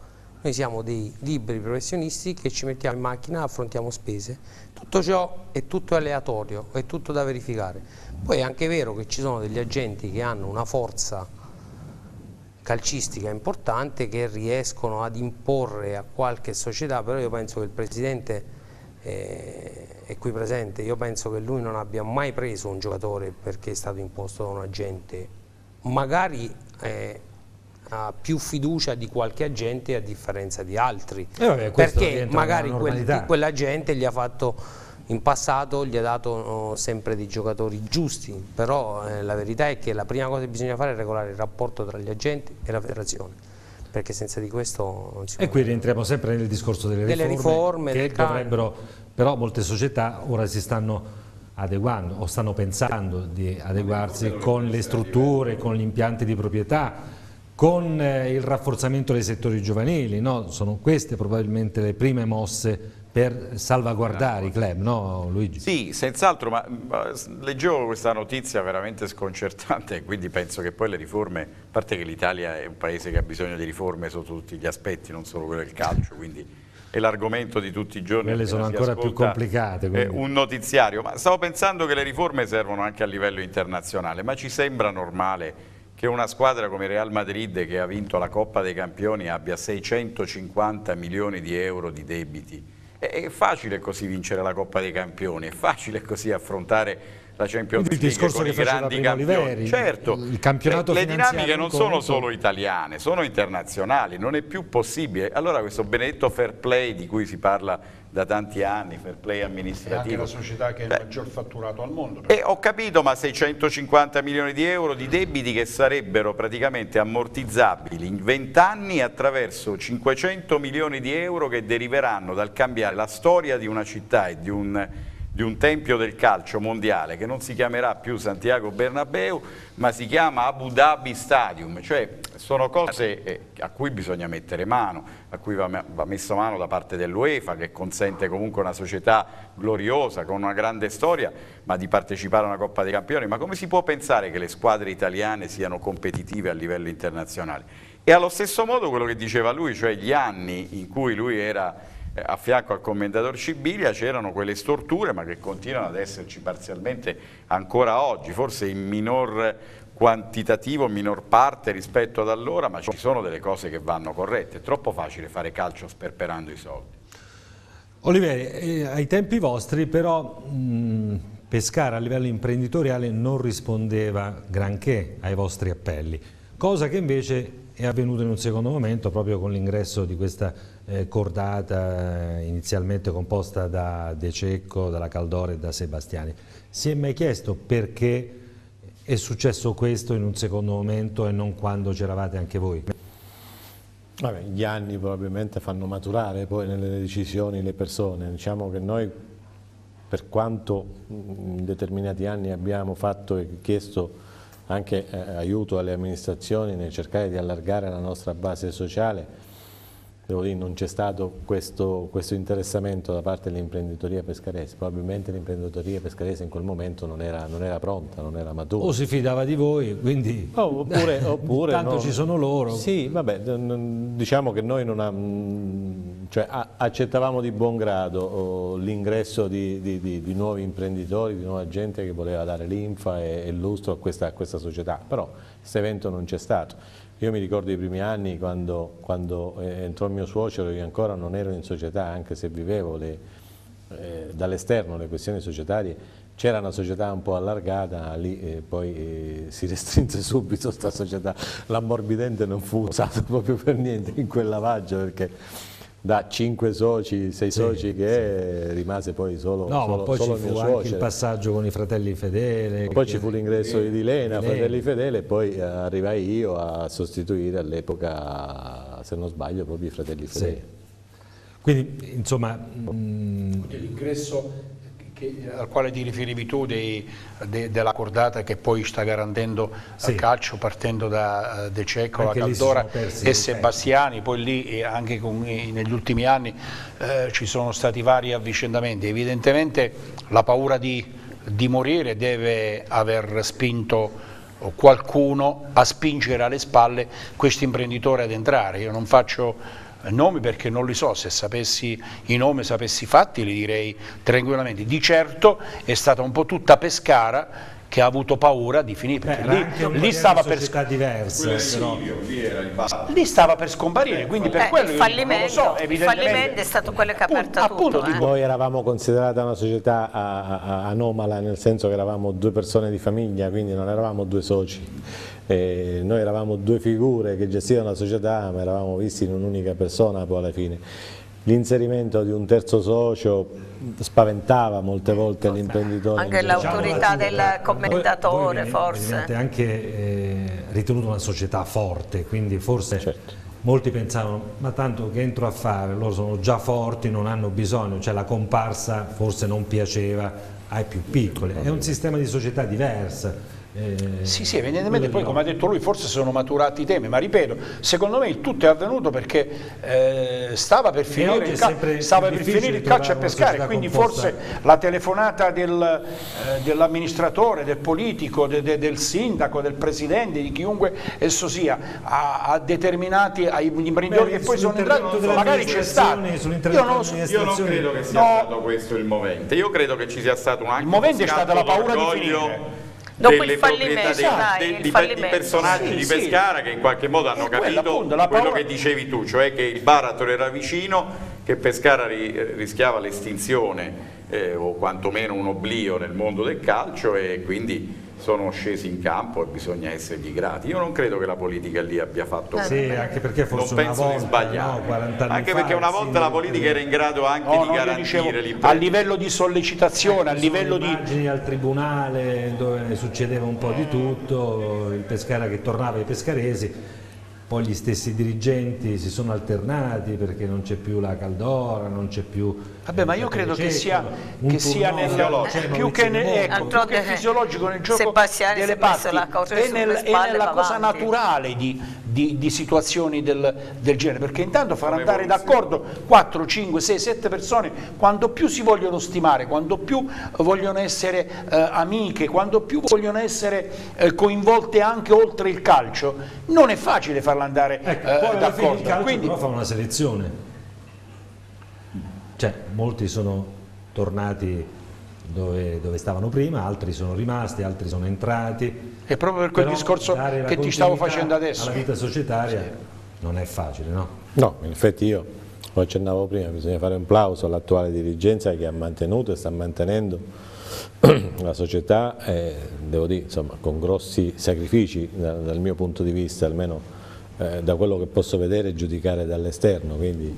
H: Noi siamo dei liberi professionisti che ci mettiamo in macchina, affrontiamo spese, tutto ciò è tutto aleatorio, è tutto da verificare. Poi è anche vero che ci sono degli agenti che hanno una forza calcistica importante che riescono ad imporre a qualche società, però io penso che il Presidente eh, è qui presente, io penso che lui non abbia mai preso un giocatore perché è stato imposto da un agente, magari eh, ha più fiducia di qualche agente a differenza di altri,
B: Eh vabbè,
H: perché magari
B: nella
H: quel,
B: normalità.
H: quell'agente gli ha fatto in passato gli ha dato oh, sempre dei giocatori giusti, però eh, la verità è che la prima cosa che bisogna fare è regolare il rapporto tra gli agenti e la federazione, perché senza di questo non si può.
B: E qui rientriamo sempre nel discorso delle,
H: Delle riforme,
B: che
H: del cambio.
B: dovrebbero, però molte società ora si stanno adeguando o stanno pensando di adeguarsi con le strutture, con gli impianti di proprietà, con eh, il rafforzamento dei settori giovanili, no? sono queste probabilmente le prime mosse per salvaguardare i club, no Luigi?
F: Sì, senz'altro, ma, ma leggevo questa notizia veramente sconcertante quindi penso che poi le riforme, a parte che l'Italia è un paese che ha bisogno di riforme sotto tutti gli aspetti, non solo quello del calcio, quindi è l'argomento di tutti i giorni.
B: Quelle sono ancora più complicate,
F: eh,
B: quindi.
F: un notiziario, ma stavo pensando che le riforme servono anche a livello internazionale, ma ci sembra normale che una squadra come Real Madrid che ha vinto la Coppa dei Campioni abbia 650 milioni di euro di debiti. È facile così vincere la Coppa dei Campioni, è facile così affrontare la Champions
B: il
F: League con i grandi campioni.
B: Oliveri,
F: certo,
B: il campionato
F: le dinamiche non sono solo italiane, sono internazionali, non è più possibile. Allora questo benedetto fair play di cui si parla da tanti anni, fair play
I: È anche
F: amministrativo.
I: la società che ha il maggior fatturato al mondo.
F: E ho capito, ma 650 milioni di euro di debiti che sarebbero praticamente ammortizzabili in 20 anni attraverso 500 milioni di euro che deriveranno dal cambiare la storia di una città e di un, di un tempio del calcio mondiale che non si chiamerà più Santiago Bernabeu ma si chiama Abu Dhabi Stadium, cioè sono cose eh, a cui bisogna mettere mano, a cui va, messo mano da parte dell'UEFA che consente comunque una società gloriosa con una grande storia ma di partecipare a una Coppa dei Campioni, ma come si può pensare che le squadre italiane siano competitive a livello internazionale? E allo stesso modo quello che diceva lui, cioè gli anni in cui lui era a fianco al commendator Cibilia c'erano quelle storture ma che continuano ad esserci parzialmente ancora oggi, forse in minor quantitativo, in minor parte rispetto ad allora, ma ci sono delle cose che vanno corrette, è troppo facile fare calcio sperperando i soldi.
B: Oliveri, eh, ai tempi vostri però mh, Pescara a livello imprenditoriale non rispondeva granché ai vostri appelli, cosa che invece è avvenuta in un secondo momento proprio con l'ingresso di questa eh, cordata eh, inizialmente composta da De Cecco, dalla Caldore e da Sebastiani. Si è mai chiesto perché è successo questo in un secondo momento e non quando c'eravate anche voi?
C: Vabbè, gli anni probabilmente fanno maturare poi nelle decisioni le persone, diciamo che noi per quanto in determinati anni abbiamo fatto e chiesto anche eh, aiuto alle amministrazioni nel cercare di allargare la nostra base sociale, devo dire non c'è stato questo, questo, interessamento da parte dell'imprenditoria pescarese, probabilmente l'imprenditoria pescarese in quel momento non era, non era, pronta, non era matura.
B: O si fidava di voi, quindi
C: oh, oppure, oppure
B: tanto
C: no.
B: ci sono loro.
C: Sì, vabbè, diciamo che noi non ha, cioè, accettavamo di buon grado oh, l'ingresso di, di, di, di, nuovi imprenditori, di nuova gente che voleva dare linfa e, e lustro a questa, a questa società, però questo evento non c'è stato. Io mi ricordo i primi anni quando, quando entrò il mio suocero, io ancora non ero in società, anche se vivevo eh, dall'esterno le questioni societarie, c'era una società un po' allargata, lì eh, poi eh, si restrinse subito questa società, l'ammorbidente non fu usato proprio per niente in quel lavaggio perché da cinque soci, sei sì, soci che sì. rimase poi solo,
B: no,
C: solo,
B: ma poi
C: solo
B: ci fu anche il passaggio con i fratelli Fedele.
C: Poi che... ci fu l'ingresso di Dilena, fratelli Fedele e poi arrivai io a sostituire all'epoca, se non sbaglio, proprio i fratelli Fedele. Sì.
B: Quindi insomma...
I: L'ingresso che, al quale ti riferivi tu dei, de, della cordata che poi sta garantendo sì. il calcio partendo da uh, De Cecco, Caldora e Sebastiani, poi lì anche con, negli ultimi anni eh, ci sono stati vari avvicendamenti, evidentemente la paura di, di morire deve aver spinto qualcuno a spingere alle spalle questo imprenditore ad entrare, io non faccio nomi perché non li so, se sapessi i nomi, sapessi i fatti li direi tranquillamente. Di certo è stata un po' tutta Pescara che ha avuto paura di finire perché
B: Beh,
I: lì, lì, stava per,
B: diverse, però.
I: lì stava per scomparire quindi per
G: eh,
I: quello
G: il fallimento,
I: so,
G: il fallimento è stato quello che ha aperto
I: appunto,
G: tutto
I: appunto,
G: eh.
C: noi eravamo considerata una società anomala nel senso che eravamo due persone di famiglia quindi non eravamo due soci e noi eravamo due figure che gestivano la società ma eravamo visti in un'unica persona poi alla fine l'inserimento di un terzo socio spaventava molte volte l'imprenditore.
G: Anche l'autorità del commentatore
B: voi,
G: forse.
B: Avete anche eh, ritenuto una società forte, quindi forse
C: certo.
B: molti pensavano ma tanto che entro a fare, loro sono già forti, non hanno bisogno, cioè la comparsa forse non piaceva ai più piccoli, è un sistema di società diversa.
I: Eh, sì, sì, evidentemente poi come ha detto lui forse sono maturati i temi, ma ripeto, secondo me il tutto è avvenuto perché eh, stava per finire il, ca stava per finire il calcio a pescare, quindi composta. forse la telefonata del, eh, dell'amministratore, del politico, de, de, del sindaco, del presidente, di chiunque esso sia, a, a determinati ai imprenditori che poi sono entrati, magari c'è stato.
F: Io non, so, io non credo che sia no, stato questo il movente, io credo che ci sia stato un anche
I: Il movente è stata la paura di finire
F: delle proprietà dei, dei, di, di, personaggi sì, di Pescara sì. che in qualche modo hanno capito appunto, quello paura... che dicevi tu, cioè che il baratro era vicino, che Pescara ri, rischiava l'estinzione eh, o quantomeno un oblio nel mondo del calcio e quindi sono scesi in campo e bisogna essergli grati. Io non credo che la politica lì abbia fatto
B: sì, anche perché forse
F: non penso
B: volta,
F: di sbagliare.
B: No,
F: anche perché una volta la politica era in grado anche no, di garantire
I: l'impresa. A livello di sollecitazione, a livello di
B: immagini al tribunale dove succedeva un po' di tutto, il Pescara che tornava ai pescaresi poi gli stessi dirigenti si sono alternati perché non c'è più la Caldora, non c'è più...
I: Vabbè, ma io credo che sia, che sia nel, più, che ne, ecco, più che fisiologico nel gioco delle parti, è, nel, è nella cosa naturale di, di, di situazioni del, del, genere, perché intanto far andare d'accordo 4, 5, 6, 7 persone, quanto più si vogliono stimare, quanto più vogliono essere eh, amiche, quanto più vogliono essere eh, coinvolte anche oltre il calcio, non è facile farla andare ecco, eh, d'accordo.
B: Quindi però fa una selezione. Cioè, molti sono tornati dove, dove, stavano prima, altri sono rimasti, altri sono entrati.
I: E proprio per quel Però discorso che ti stavo facendo adesso.
B: La vita societaria sì. non è facile, no?
C: No, in effetti io lo accennavo prima, bisogna fare un plauso all'attuale dirigenza che ha mantenuto e sta mantenendo la società, eh, devo dire, insomma, con grossi sacrifici dal, dal mio punto di vista, almeno eh, da quello che posso vedere e giudicare dall'esterno, quindi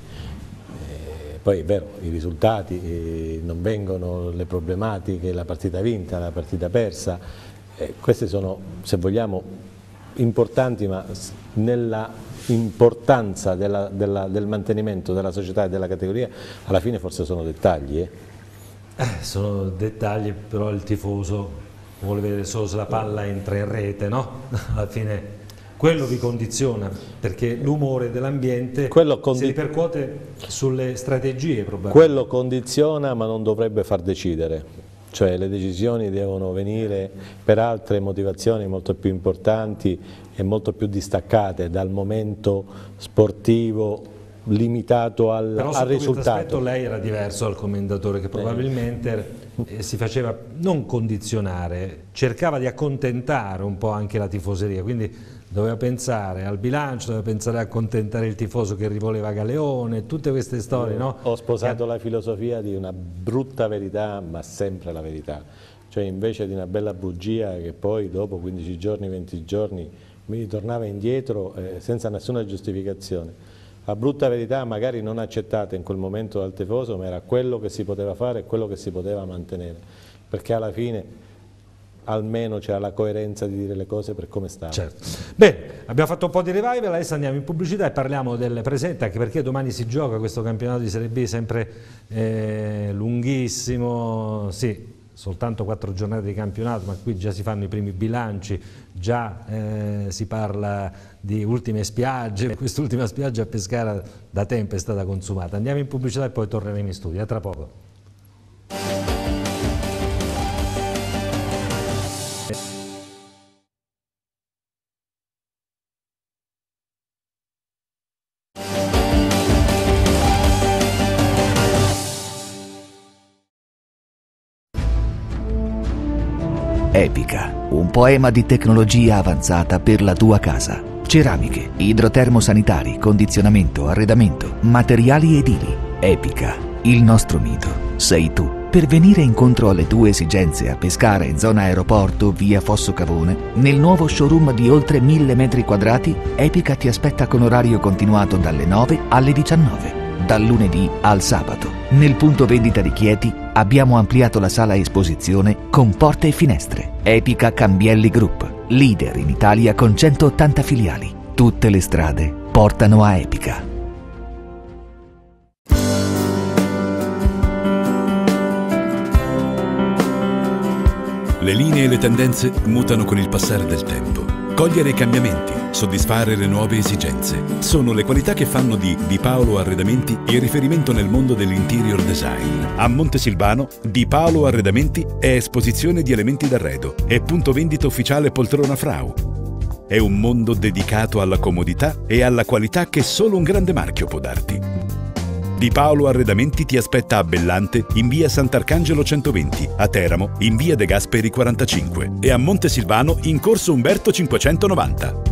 C: poi è vero, i risultati eh, non vengono, le problematiche, la partita vinta, la partita persa, eh, queste sono, se vogliamo, importanti ma nella importanza della, della, del mantenimento della società e della categoria, alla fine forse sono dettagli. Eh?
B: Eh, sono dettagli, però il tifoso vuole vedere solo se la palla entra in rete, no? alla fine quello vi condiziona perché l'umore dell'ambiente si ripercuote sulle strategie probabilmente.
C: Quello condiziona ma non dovrebbe far decidere, cioè le decisioni devono venire per altre motivazioni molto più importanti e molto più distaccate dal momento sportivo limitato al,
B: Però
C: al risultato.
B: lei era diverso dal commendatore che probabilmente eh, si faceva non condizionare, cercava di accontentare un po' anche la tifoseria, quindi doveva pensare al bilancio, doveva pensare a accontentare il tifoso che rivoleva Galeone, tutte queste storie. No?
C: Ho sposato la filosofia di una brutta verità, ma sempre la verità. Cioè invece di una bella bugia che poi dopo 15 giorni, 20 giorni mi ritornava indietro eh, senza nessuna giustificazione. La brutta verità magari non accettata in quel momento dal tifoso, ma era quello che si poteva fare e quello che si poteva mantenere. Perché alla fine almeno c'era la coerenza di dire le cose per come stanno.
B: Certo. Bene, abbiamo fatto un po' di revival, adesso andiamo in pubblicità e parliamo del presente, anche perché domani si gioca questo campionato di Serie B sempre eh, lunghissimo, sì, soltanto quattro giornate di campionato, ma qui già si fanno i primi bilanci, già eh, si parla di ultime spiagge, quest'ultima spiaggia a Pescara da tempo è stata consumata. Andiamo in pubblicità e poi torneremo in studio, a tra poco.
J: Epica, un poema di tecnologia avanzata per la tua casa. Ceramiche, idrotermosanitari, condizionamento, arredamento, materiali edili. Epica, il nostro mito. Sei tu. Per venire incontro alle tue esigenze a Pescara in zona aeroporto via Fosso Cavone, nel nuovo showroom di oltre 1000 metri quadrati, Epica ti aspetta con orario continuato dalle 9 alle 19 dal lunedì al sabato. Nel punto vendita di Chieti abbiamo ampliato la sala esposizione con porte e finestre. Epica Cambielli Group, leader in Italia con 180 filiali. Tutte le strade portano a Epica.
K: Le linee e le tendenze mutano con il passare del tempo. Cogliere i cambiamenti soddisfare le nuove esigenze. Sono le qualità che fanno di Di Paolo Arredamenti il riferimento nel mondo dell'interior design. A Montesilvano, Di Paolo Arredamenti è esposizione di elementi d'arredo e punto vendita ufficiale Poltrona Frau. È un mondo dedicato alla comodità e alla qualità che solo un grande marchio può darti. Di Paolo Arredamenti ti aspetta a Bellante in via Sant'Arcangelo 120, a Teramo in via De Gasperi 45 e a Montesilvano in corso Umberto 590.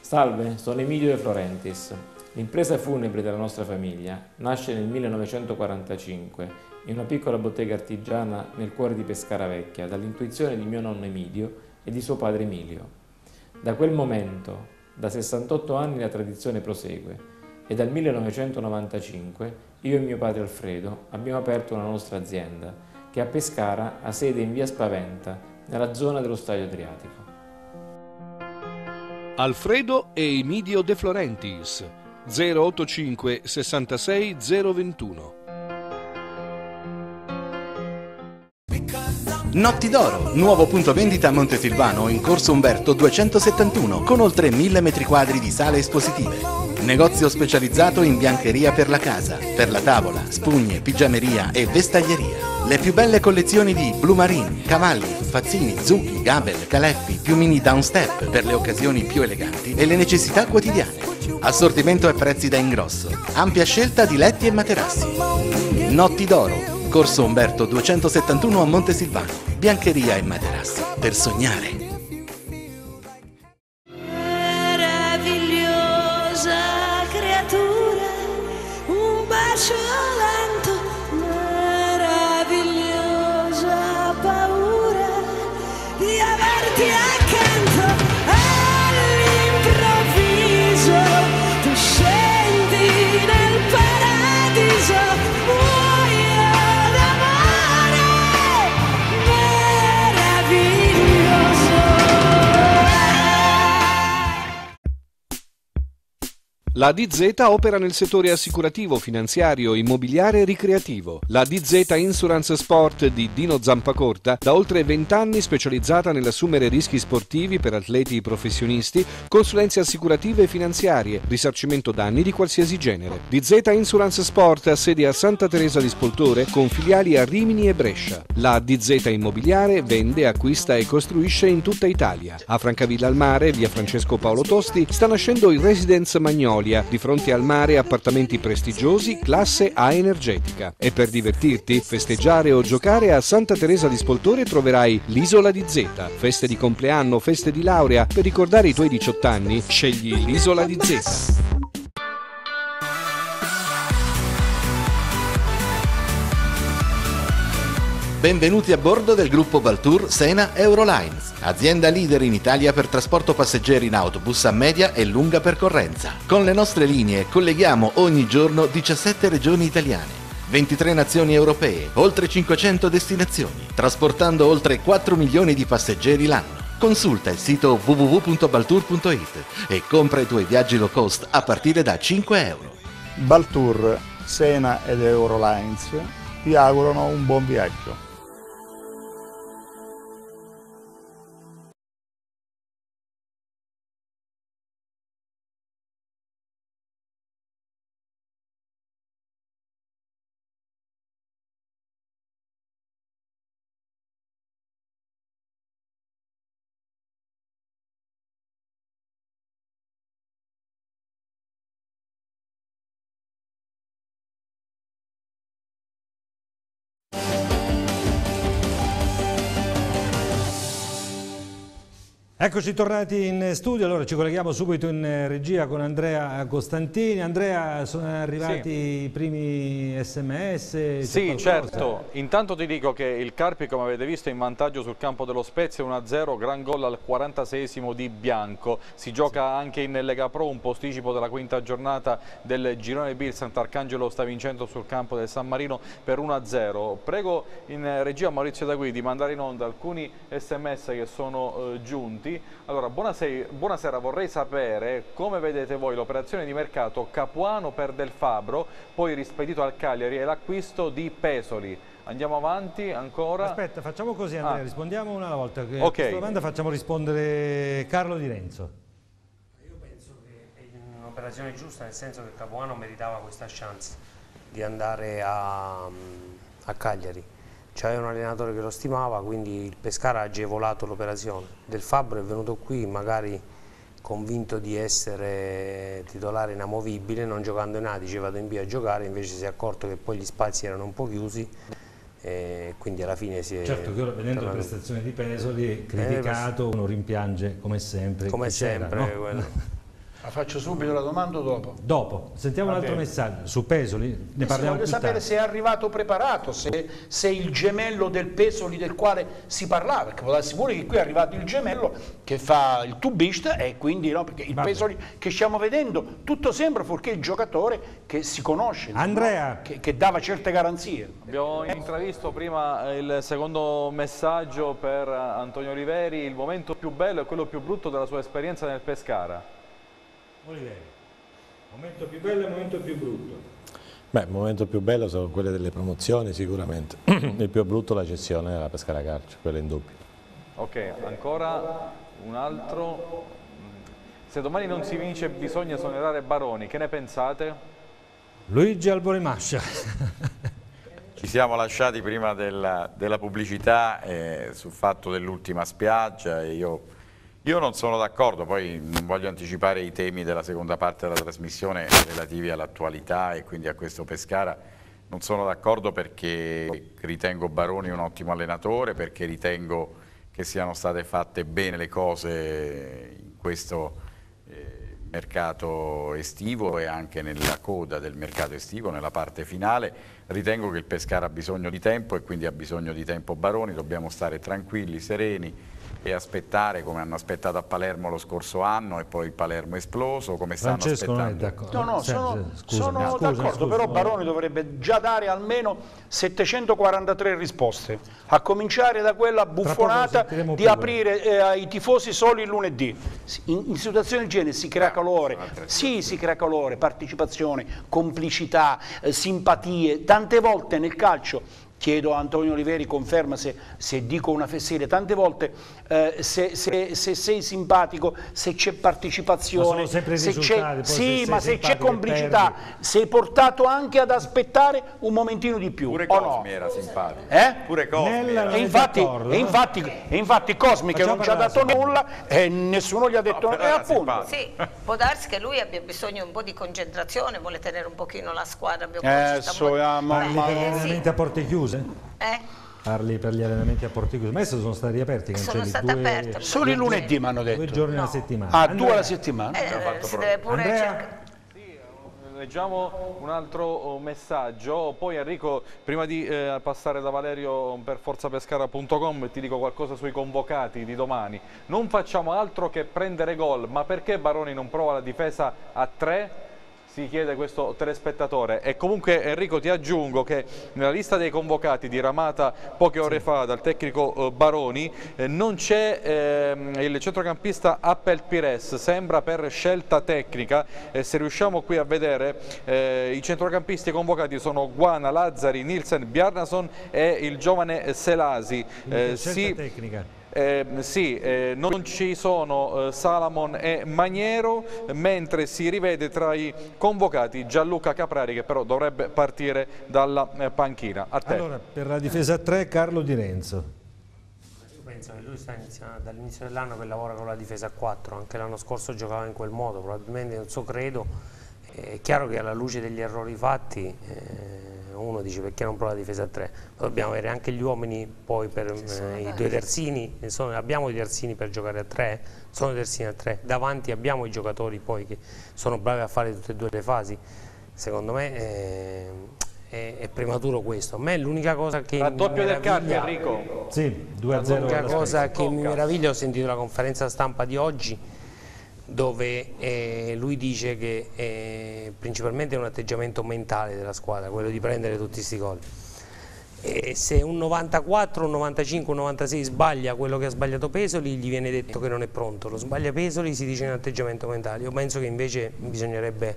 L: Salve, sono Emilio De Florentis. L'impresa funebre della nostra famiglia nasce nel 1945 in una piccola bottega artigiana nel cuore di Pescara Vecchia dall'intuizione di mio nonno Emilio e di suo padre Emilio. Da quel momento, da 68 anni la tradizione prosegue e dal 1995 io e mio padre Alfredo abbiamo aperto una nostra azienda che a Pescara ha sede in via Spaventa, nella zona dello Stadio Adriatico.
M: Alfredo e Emidio De Florentis 085 66 021
N: Notti d'Oro, nuovo punto vendita a Montesilvano in corso Umberto 271 con oltre 1000 m2 di sale espositive. Negozio specializzato in biancheria per la casa, per la tavola, spugne, pigiameria e vestaglieria. Le più belle collezioni di Blue Marine, cavalli, fazzini, zucchi, gabel, caleffi, piumini downstep per le occasioni più eleganti e le necessità quotidiane. Assortimento e prezzi da ingrosso. Ampia scelta di letti e materassi. Notti d'oro. Corso Umberto 271 a Montesilvano. Biancheria e materassi per sognare.
M: La DZ opera nel settore assicurativo, finanziario, immobiliare e ricreativo. La DZ Insurance Sport di Dino Zampacorta da oltre 20 anni specializzata nell'assumere rischi sportivi per atleti professionisti, consulenze assicurative e finanziarie, risarcimento danni di qualsiasi genere. DZ Insurance Sport ha sede a Santa Teresa di Spoltore con filiali a Rimini e Brescia. La DZ Immobiliare vende, acquista e costruisce in tutta Italia. A Francavilla al Mare, via Francesco Paolo Tosti, sta nascendo il Residence Magnolia, di fronte al mare appartamenti prestigiosi, classe A energetica. E per divertirti, festeggiare o giocare a Santa Teresa di Spoltore troverai l'Isola di Z. Feste di compleanno, feste di laurea, per ricordare i tuoi 18 anni, scegli l'Isola di Z.
N: Benvenuti a bordo del gruppo Baltour Sena Eurolines, azienda leader in Italia per trasporto passeggeri in autobus a media e lunga percorrenza. Con le nostre linee colleghiamo ogni giorno 17 regioni italiane. 23 nazioni europee, oltre 500 destinazioni, trasportando oltre 4 milioni di passeggeri l'anno. Consulta il sito www.baltour.it e compra i tuoi viaggi low cost a partire da 5 euro.
O: Baltour, Sena ed Eurolines vi augurano un buon viaggio.
B: Eccoci tornati in studio, allora ci colleghiamo subito in regia con Andrea Costantini. Andrea, sono arrivati
D: Sì.
B: i primi sms?
D: Sì, certo. Intanto ti dico che il Carpi, come avete visto, è in vantaggio sul campo dello Spezia 1-0, gran gol al 46esimo di Bianco. Si gioca anche in Lega Pro, un posticipo della quinta giornata del girone B. Il Sant'Arcangelo sta vincendo sul campo del San Marino per 1-0. Prego in regia Maurizio Dagui di mandare in onda alcuni sms che sono eh, giunti. Allora, buonasera, buonasera, vorrei sapere come vedete voi l'operazione di mercato Capuano per Del Fabro, poi rispedito al Cagliari e l'acquisto di Pesoli. Andiamo avanti ancora.
B: Aspetta, facciamo così Andrea,
D: Ah.
B: rispondiamo una alla volta. che
D: Ok.
B: Questa domanda facciamo rispondere Carlo Di Renzo.
H: un'operazione giusta nel senso che Capuano meritava questa chance di andare a, a Cagliari. C'aveva un allenatore che lo stimava, quindi il Pescara ha agevolato l'operazione. Del Fabbro è venuto qui magari convinto di essere titolare inamovibile, non giocando in A, dice vado in B a giocare, invece si è accorto che poi gli spazi erano un po' chiusi e quindi alla fine si è...
B: Certo che ora vedendo la prestazione di Pesoli, criticato, uno rimpiange come sempre
H: Come
B: c'era,
H: sempre,
B: no?
H: quello.
I: La faccio subito la domanda o dopo?
B: Dopo, sentiamo
I: Va
B: un altro
I: bene.
B: messaggio su Pesoli, ne
I: Eh sì,
B: parliamo
I: voglio
B: più
I: sapere
B: tardi.
I: se è arrivato preparato, se, se il gemello del Pesoli del quale si parlava, perché può darsi pure che qui è arrivato il gemello che fa il tubista e quindi no, perché il
B: Vabbè.
I: Pesoli che stiamo vedendo, tutto sembra fuorché il giocatore che si conosce, no?
B: Andrea.
I: che, che dava certe garanzie.
D: Abbiamo intravisto prima eh, il secondo messaggio per eh, Antonio Oliveri, il momento più bello e quello più brutto della sua esperienza nel Pescara.
B: Oliveri, momento più bello e momento più brutto.
C: Beh, il momento più bello sono quelle delle promozioni sicuramente, il più brutto la cessione della Pescara Calcio, quello in dubbio.
D: Ok, ancora un altro. Se domani non si vince bisogna esonerare Baroni, che ne pensate?
B: Luigi Alborimascia.
F: Ci siamo lasciati prima della, della pubblicità eh, sul fatto dell'ultima spiaggia e io, io non sono d'accordo, poi non voglio anticipare i temi della seconda parte della trasmissione relativi all'attualità e quindi a questo Pescara. Non sono d'accordo perché ritengo Baroni un ottimo allenatore, perché ritengo che siano state fatte bene le cose in questo eh, mercato estivo e anche nella coda del mercato estivo, nella parte finale. Ritengo che il Pescara ha bisogno di tempo e quindi ha bisogno di tempo Baroni, dobbiamo stare tranquilli, sereni e aspettare come hanno aspettato a Palermo lo scorso anno e poi il Palermo è esploso, come stanno
B: Francesco non è
F: aspettando.
B: d'accordo.
I: No, no, sono, sono d'accordo, però Baroni dovrebbe già dare almeno 743 risposte, a cominciare da quella buffonata di
B: più,
I: aprire eh, ai tifosi solo il lunedì. In, in situazioni del genere si crea calore, sì, si crea calore, partecipazione, complicità, eh, simpatie, tante volte nel calcio chiedo a Antonio Oliveri, conferma se, se dico una fesseria, tante volte eh, se, se- se sei simpatico, se c'è partecipazione,
B: Ma sono sempre i
I: se c'è, sì, ma se c'è complicità, sei portato anche ad aspettare un momentino di più,
F: Pure
I: o no?
F: Cosmi era simpatico.
I: Eh?
F: Pure Cosmi
I: E infatti, e
B: no?
I: infatti, e infatti Cosmi che non ci ha dato nulla e nessuno gli ha detto
F: No,
I: e
F: era
I: appunto.
G: Sì, può darsi che lui abbia bisogno un po' di concentrazione, vuole tenere un pochino la squadra. abbiamo
I: Eh, so, ah, ma-
G: Eh,
I: ma-
B: gli
G: sì.
B: allenamenti a porte chiuse?
G: Eh?
B: Parli per gli allenamenti a porte chiuse, ma adesso sono stati riaperti
G: Sono
B: cancelli
G: state
B: due,
G: aperte.
I: Solo il lunedì mi hanno
B: due
I: detto.
B: giorni
G: No.
B: alla settimana.
I: Ah, due alla settimana?
G: Eh, si deve pure
B: Andrea?
G: cercare.
D: Leggiamo un altro oh, messaggio, poi Enrico prima di eh, passare da Valerio per forzapescara.com ti dico qualcosa sui convocati di domani. Non facciamo altro che prendere gol, ma perché Baroni non prova la difesa a tre? Si chiede questo telespettatore e comunque Enrico ti aggiungo che nella lista dei convocati diramata poche ore fa dal tecnico eh, Baroni eh, non c'è ehm, il centrocampista Appel Pires, sembra per scelta tecnica e se riusciamo qui a vedere eh, i centrocampisti convocati sono Guana, Lazzari, Nielsen, Bjarnason e il giovane Selasi. Eh,
B: scelta
D: sì,
B: tecnica.
D: Eh, sì, eh, non ci sono eh, Salamon e Maniero, mentre si rivede tra i convocati Gianluca Caprari che però dovrebbe partire dalla eh, panchina. A te.
B: Allora, per la difesa a tre, Carlo Di Renzo.
H: Io penso che lui sta iniziando dall'inizio dell'anno che lavora con la difesa a 4, anche l'anno scorso giocava in quel modo, probabilmente non so credo. È chiaro che alla luce degli errori fatti uno dice perché non prova la difesa a 3, dobbiamo avere anche gli uomini poi per eh, i due terzini, insomma, abbiamo i terzini per giocare a 3, sono i terzini a 3, davanti abbiamo i giocatori poi che sono bravi a fare tutte e due le fasi, secondo me eh, è, è prematuro questo, a me l'unica cosa che mi
D: Raddoppio del
H: meraviglia-
D: Enrico.
B: Sì, 2-0.
H: L'unica
B: alla
H: cosa
B: Spezia.
H: che mi meraviglia, ho sentito la conferenza stampa di oggi dove eh, lui dice che eh, principalmente è un atteggiamento mentale della squadra, quello di prendere tutti questi gol. E se un 94, un 95, un 96 sbaglia quello che ha sbagliato Pesoli, gli viene detto che non è pronto. Lo sbaglia Pesoli, si dice un atteggiamento mentale. Io penso che invece bisognerebbe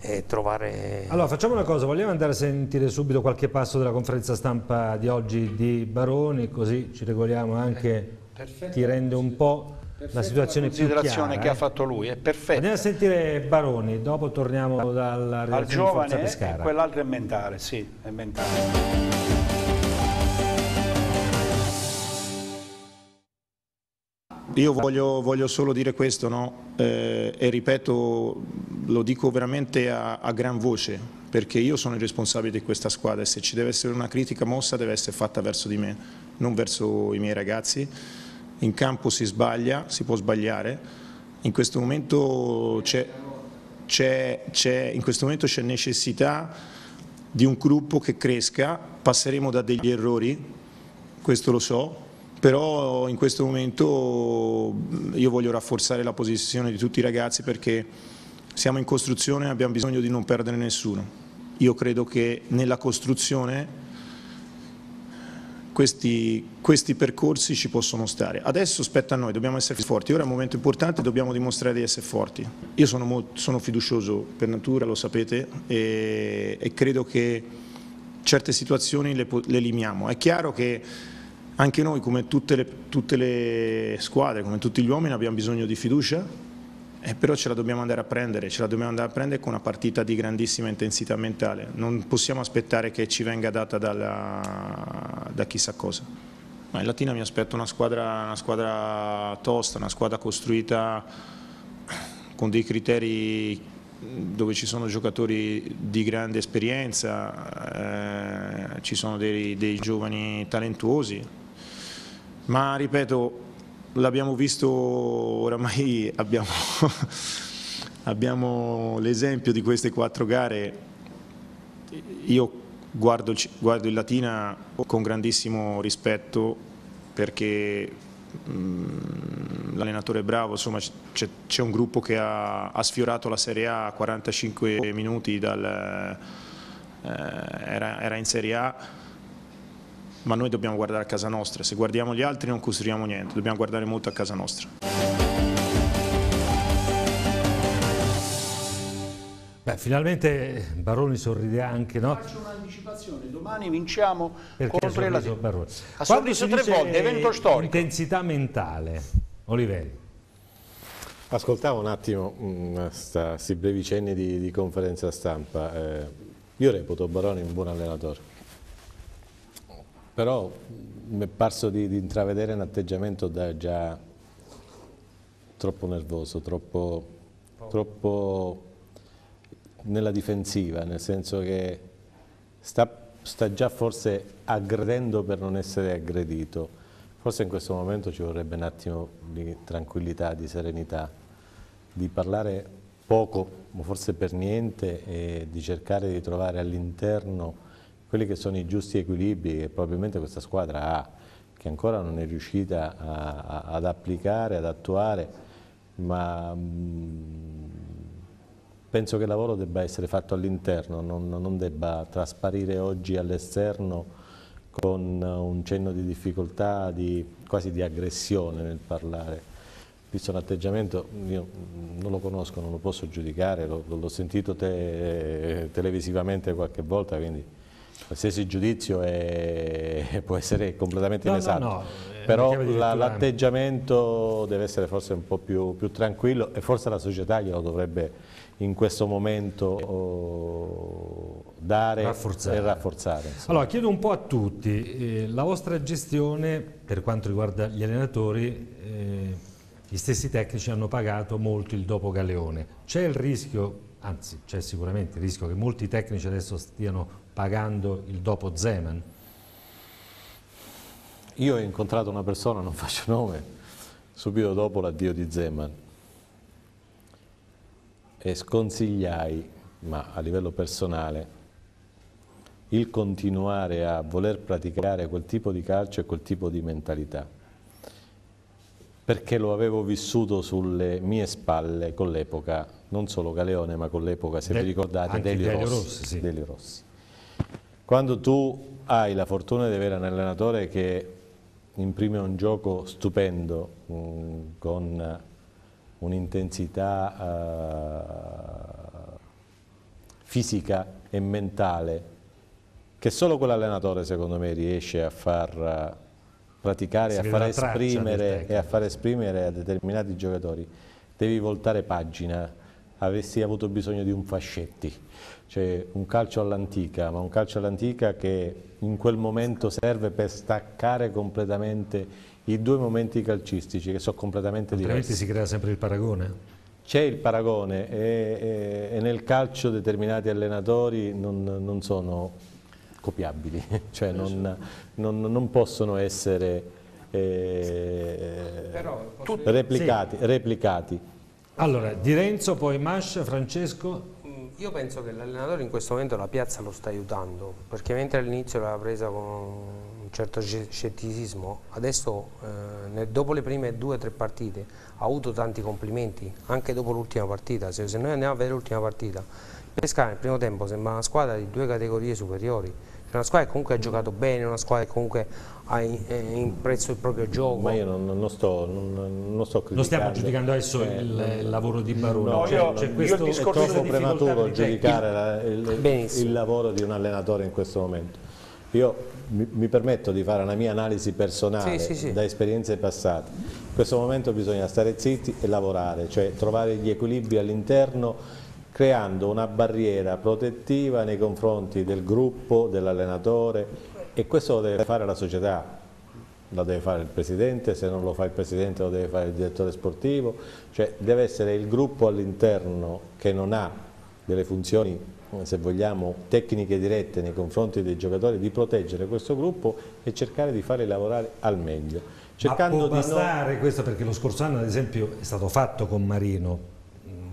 H: eh, trovare...
B: Allora, facciamo una cosa, vogliamo andare a sentire subito qualche passo della conferenza stampa di oggi di Baroni, così ci regoliamo anche,
I: Perfetto.
B: ti rende un po' la situazione
I: la
B: più
I: considerazione
B: chiara.
I: che
B: eh.
I: ha fatto lui, è perfetto.
B: Andiamo a sentire Baroni, dopo torniamo dalla
I: Al
B: redazione di Forza
I: giovane
B: Pescara.
I: quell'altro è mentale, sì, è mentale.
P: io voglio, voglio solo dire questo, no? Eh, e ripeto, lo dico veramente a, a gran voce, perché io sono il responsabile di questa squadra e se ci deve essere una critica mossa deve essere fatta verso di me, non verso i miei ragazzi. In campo si sbaglia, si può sbagliare, in questo momento c'è, necessità di un gruppo che cresca, passeremo da degli errori, questo lo so, però in questo momento io voglio rafforzare la posizione di tutti i ragazzi perché siamo in costruzione e abbiamo bisogno di non perdere nessuno. Io credo che nella costruzione questi, questi percorsi ci possono stare. Adesso spetta a noi, dobbiamo essere forti. Ora è un momento importante, dobbiamo dimostrare di essere forti. Io sono, mo- sono fiducioso per natura, lo sapete, e, e credo che certe situazioni le, le limiamo. È chiaro che anche noi, come tutte le, tutte le squadre, come tutti gli uomini, abbiamo bisogno di fiducia, eh, però ce la dobbiamo andare a prendere, ce la dobbiamo andare a prendere con una partita di grandissima intensità mentale. Non possiamo aspettare che ci venga data dalla- da chissà cosa. Ma in Latina mi aspetto una squadra, una squadra tosta, una squadra costruita con dei criteri dove ci sono giocatori di grande esperienza, eh, ci sono dei, dei giovani talentuosi, ma ripeto, l'abbiamo visto oramai, abbiamo, abbiamo l'esempio di queste quattro gare, io guardo, guardo il Latina con grandissimo rispetto perché mm, l'allenatore è bravo, insomma c'è, c'è un gruppo che ha, ha sfiorato la Serie A a 45 minuti, dal, eh, era, era in Serie A, ma noi dobbiamo guardare a casa nostra, se guardiamo gli altri non costruiamo niente, dobbiamo guardare molto a casa nostra.
B: Beh, finalmente Baroni sorride anche, no?
I: Faccio un'anticipazione, domani vinciamo
B: Perché
I: contro il Latino.
B: Baroni?
I: Ha
B: Quando
I: sorriso tre volte, evento storico.
B: Intensità mentale, Oliveri.
C: Ascoltavo un attimo questi brevi cenni di, di conferenza stampa. eh, io reputo Baroni un buon allenatore, però mi è parso di, di intravedere un atteggiamento da già troppo nervoso, troppo, troppo nella difensiva, nel senso che sta, sta già forse aggredendo per non essere aggredito. Forse in questo momento ci vorrebbe un attimo di tranquillità, di serenità, di parlare poco, o forse per niente, e di cercare di trovare all'interno quelli che sono i giusti equilibri che probabilmente questa squadra ha, che ancora non è riuscita a- a- ad applicare, ad attuare, ma mh, penso che il lavoro debba essere fatto all'interno, non, non debba trasparire oggi all'esterno con un cenno di difficoltà, di, quasi di aggressione nel parlare. Visto un atteggiamento, io non lo conosco, non lo posso giudicare, l'ho sentito te- televisivamente qualche volta, quindi qualsiasi giudizio è- può essere completamente
B: No, no,
C: inesatto.
B: no,
C: Però
B: di
C: la-
B: lettura.
C: l'atteggiamento deve essere forse un po' più, più tranquillo e forse la società glielo dovrebbe in questo momento oh, dare
B: Rafforzare.
C: e rafforzare. insomma.
B: Allora, chiedo un po' a tutti, eh, la vostra gestione per quanto riguarda gli allenatori, eh, gli stessi tecnici hanno pagato molto il dopo Galeone. C'è il rischio, anzi c'è sicuramente il rischio che molti tecnici adesso stiano pagando il dopo Zeman?
C: Io ho incontrato una persona, non faccio nome, subito dopo l'addio di Zeman e sconsigliai, ma a livello personale, il continuare a voler praticare quel tipo di calcio e quel tipo di mentalità, perché lo avevo vissuto sulle mie spalle con l'epoca, non solo Galeone, ma con l'epoca, se
B: De-
C: vi ricordate, Delio Rossi.
B: Rossi, sì.
C: Delio Rossi. Quando tu hai la fortuna di avere un allenatore che imprime un gioco stupendo, mh, con un'intensità eh, fisica e mentale, che solo quell'allenatore secondo me riesce a far eh, praticare
B: Si
C: a far esprimere, e a far esprimere a determinati giocatori, devi voltare pagina, avessi avuto bisogno di un fascetti, cioè un calcio all'antica, ma un calcio all'antica che in quel momento serve per staccare completamente i due momenti calcistici che sono completamente
B: Altrimenti
C: diversi.
B: si crea sempre il paragone.
C: C'è il paragone e, e- e nel calcio determinati allenatori non, non sono copiabili, cioè non, non- non possono essere eh, replicati, replicati.
B: Allora, Di Renzo, poi Mascia, Francesco.
H: Mm, Io penso che l'allenatore in questo momento la piazza lo sta aiutando, perché mentre all'inizio l'aveva presa con un certo sce- scetticismo, adesso eh, dopo le prime due o tre partite ha avuto tanti complimenti, anche dopo l'ultima partita. Se noi andiamo a vedere l'ultima partita, Pescara nel primo tempo sembra una squadra di due categorie superiori, Cioè una squadra che comunque ha giocato bene, una squadra che comunque ha in- eh, impresso il proprio gioco.
C: Ma io non, non sto, non, non sto criticando.
B: Non stiamo giudicando adesso
C: Eh,
B: il, il lavoro di Barone.
C: No,
B: C'è-
C: io-
B: c'è
C: io
B: questo-
C: è troppo prematuro giudicare la- il, il lavoro di un allenatore in questo momento. Io mi, mi permetto di fare una mia analisi personale
H: Sì, sì, sì.
C: da esperienze passate. In questo momento bisogna stare zitti e lavorare, cioè trovare gli equilibri all'interno creando una barriera protettiva nei confronti del gruppo, dell'allenatore e questo lo deve fare la società, lo deve fare il presidente, se non lo fa il presidente lo deve fare il direttore sportivo, cioè deve essere il gruppo all'interno che non ha delle funzioni, se vogliamo, tecniche dirette nei confronti dei giocatori, di proteggere questo gruppo e cercare di farli lavorare al meglio. Cercando
B: Ma può
C: di non-
B: bastare questo? Perché lo scorso anno ad esempio è stato fatto con Marino,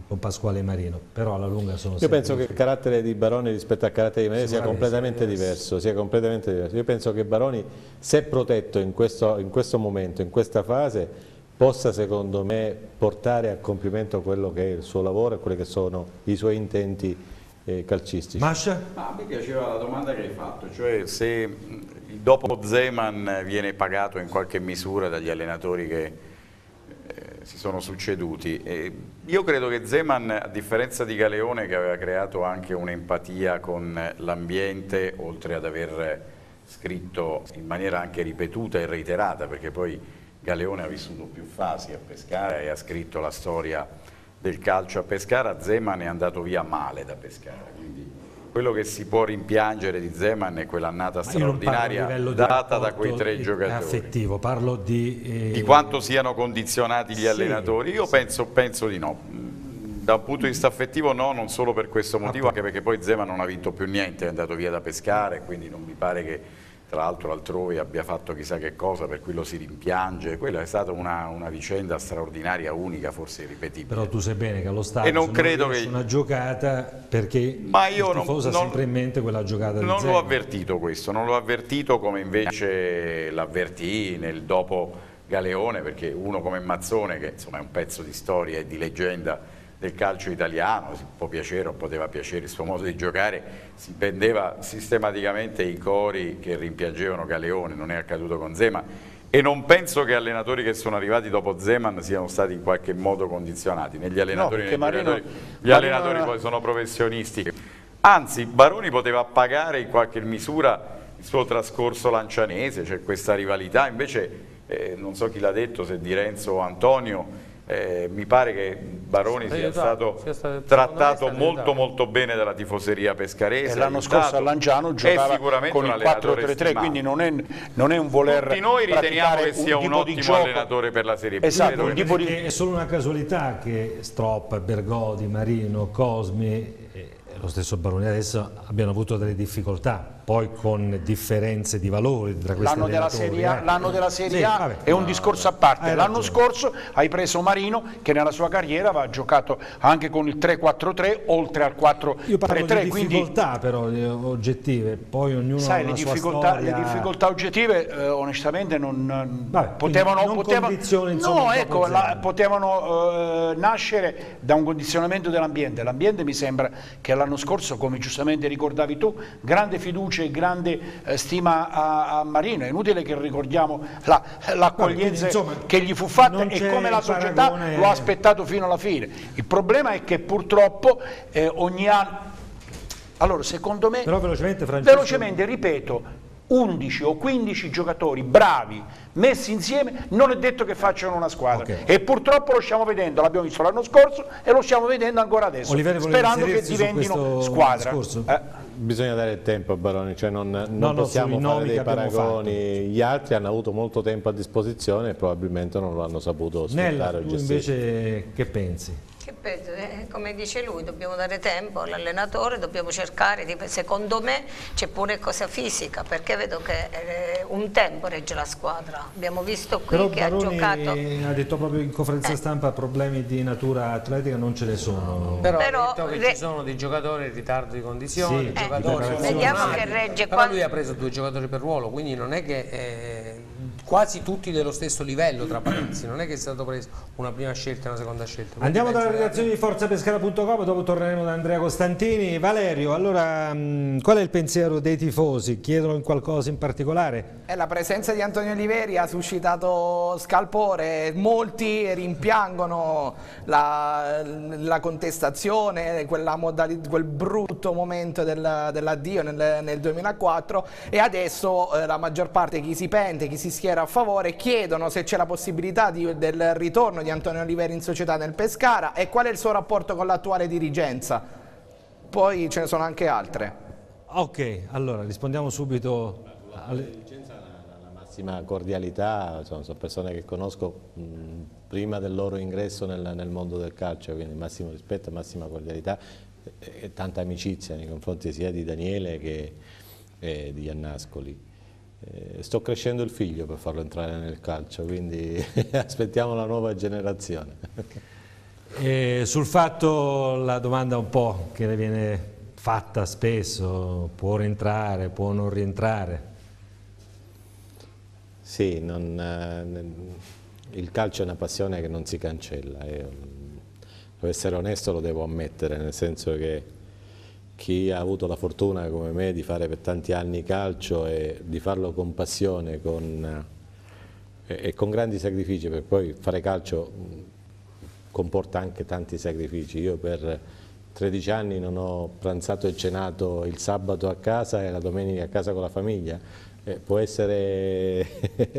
B: con Pasquale Marino, però alla lunga sono
C: Io penso che il carattere di Baroni rispetto al carattere di Maria sia completamente diverso, sia completamente diverso. Io penso che Baroni, se protetto in questo, in questo momento, in questa fase, possa secondo me portare a compimento quello che è il suo lavoro e quelli che sono i suoi intenti eh, calcistici.
B: Mascia?
F: Ma a me piaceva la domanda che hai fatto, cioè se dopo Zeman viene pagato in qualche misura dagli allenatori che si sono succeduti. E io credo che Zeman, a differenza di Galeone che aveva creato anche un'empatia con l'ambiente, oltre ad aver scritto in maniera anche ripetuta e reiterata, perché poi Galeone ha vissuto più fasi a Pescara e ha scritto la storia del calcio a Pescara, Zeman è andato via male da Pescara, quindi quello che si può rimpiangere di Zeman è quell'annata straordinaria data da quei tre giocatori
B: affettivo, parlo di... eh,
F: di quanto siano condizionati gli
B: Sì,
F: allenatori? Io penso, penso di no. Da un punto di vista affettivo no, non solo per questo motivo, anche perché poi Zema non ha vinto più niente, è andato via da pescare, quindi non mi pare che tra l'altro altrove abbia fatto chissà che cosa, per cui lo si rimpiange. Quella è stata una, una vicenda straordinaria, unica, forse irripetibile.
B: Però tu sai bene che allo stadio
F: E non credo che-
B: una giocata perché
F: Ma io
B: il
F: non-
B: tifoso ha
F: non-
B: sempre in mente quella giocata
F: Non l'ho avvertito questo, non l'ho avvertito come invece l'avvertì nel dopo Galeone, perché uno come Mazzone, che insomma è un pezzo di storia e di leggenda del calcio italiano, si può piacere o poteva piacere il suo modo di giocare, si prendeva sistematicamente i cori che rimpiangevano Galeone, non è accaduto con Zema e non penso che allenatori che sono arrivati dopo Zeman siano stati in qualche modo condizionati, negli allenatori,
I: perché
F: nei
I: Marino-
F: giocatori. gli
I: Marino
F: allenatori
I: era-
F: poi sono professionisti. Anzi, Baroni poteva pagare in qualche misura il suo trascorso lancianese, c'è questa rivalità, invece eh, non so chi l'ha detto, se Di Renzo o Antonio, eh, mi pare che Baroni sia
H: aiutato,
F: stato
H: sia stato-
F: trattato
H: stato
F: molto molto bene dalla tifoseria pescarese.
I: E l'anno scorso a Lanciano giocava con
F: un
I: il
F: allenatore
I: 4-3-3,
F: stimato.
I: quindi non è, non è un voler
F: Tutti noi riteniamo che sia un,
I: tipo di
F: ottimo
I: gioco.
F: allenatore per la Serie B.
I: Esatto, un di-
B: È solo una casualità che Strop, Bergodi, Marino, Cosmi e lo stesso Baroni adesso abbiano avuto delle difficoltà, poi con differenze di valori tra questi
I: L'anno della. Serie A,
B: eh.
I: l'anno della Serie
B: Sì,
I: A
B: vabbè,
I: è un
B: no,
I: discorso a parte. L'anno scorso hai preso Marino che nella sua carriera aveva giocato anche con il 3-4-3 oltre al 4-3-3.
B: Io parlo di
I: quindi
B: difficoltà però eh, oggettive, poi ognuno ha
I: sai,
B: una
I: le difficoltà, le
B: storia.
I: difficoltà oggettive eh, onestamente non
B: Vabbè,
I: potevano,
B: quindi non
I: potevano-
B: condizioni, insomma,
I: no, ecco, la- potevano eh, nascere da un condizionamento dell'ambiente. L'ambiente mi sembra che l'anno scorso, come giustamente ricordavi tu, grande fiducia e grande eh, stima a, a Marino. È inutile che ricordiamo la- l'accoglienza
B: insomma,
I: che gli fu fatta e come la società
B: paragone-
I: lo ha aspettato fino alla fine. Il problema è che purtroppo eh, ogni anno... Allora, secondo me...
B: Però velocemente Francesco.
I: Velocemente, ripeto, 11 o 15 giocatori bravi messi insieme non è detto che facciano una squadra
B: Ok.
I: e purtroppo lo stiamo vedendo, l'abbiamo visto l'anno scorso e lo stiamo vedendo ancora adesso,
B: voleva
I: sperando che diventino squadra. Eh.
C: Bisogna dare tempo a Baroni, cioè non, non
B: no,
C: possiamo
B: sui
C: fare dei paragoni. Gli altri hanno avuto molto tempo a disposizione e probabilmente non lo hanno saputo
B: Nella,
C: sfruttare o
B: tu invece che pensi?
G: Che penso? Eh, come dice lui, dobbiamo dare tempo all'allenatore, dobbiamo cercare di... Secondo me c'è pure cosa fisica, perché vedo che eh, un tempo regge la squadra. Abbiamo visto qui
B: Però
G: che ha
B: Baroni
G: giocato...
B: ha detto proprio in conferenza stampa problemi di natura atletica non ce ne sono.
H: Però,
G: Però
H: ha detto che
G: re-
H: ci sono dei giocatori in ritardo di condizioni,
B: Sì,
H: giocatori
B: eh,
G: vediamo che regge
H: Però
G: quando-
H: lui ha preso due giocatori per ruolo, quindi non è che eh, quasi tutti dello stesso livello tra parentesi, non è che è stato preso una prima scelta e una seconda scelta. Quindi
B: Andiamo dalla redazione di forzapescara.com, dopo torneremo da Andrea Costantini. Valerio, allora mh, qual è il pensiero dei tifosi? Chiedono qualcosa in particolare?
E: E la presenza di Antonio Oliveri ha suscitato scalpore, molti rimpiangono la, la contestazione, quel brutto momento del- dell'addio nel, nel 2004 e adesso eh, la maggior parte, chi si pente, chi si schiera a favore, chiedono se c'è la possibilità di- del ritorno di Antonio Oliveri in società nel Pescara e qual è il suo rapporto con l'attuale dirigenza. Poi ce ne sono anche altre.
B: Ok, allora rispondiamo subito. alle-
C: massima cordialità, sono persone che conosco prima del loro ingresso nel, nel mondo del calcio, quindi massimo rispetto, massima cordialità e, e tanta amicizia nei confronti sia di Daniele che eh, di Iannascoli. Eh, sto crescendo il figlio per farlo entrare nel calcio, quindi aspettiamo la nuova generazione.
B: E sul fatto la domanda un po' che le viene fatta spesso, può rientrare, può non rientrare?
C: Sì, non, eh, il calcio è una passione che non si cancella. e, mm, devo essere onesto, lo devo ammettere, nel senso che chi ha avuto la fortuna come me di fare per tanti anni calcio e di farlo con passione con, eh, e, e con grandi sacrifici, perché poi fare calcio comporta anche tanti sacrifici. Io per 13 anni non ho pranzato e cenato il sabato a casa e la domenica a casa con la famiglia. Eh, può essere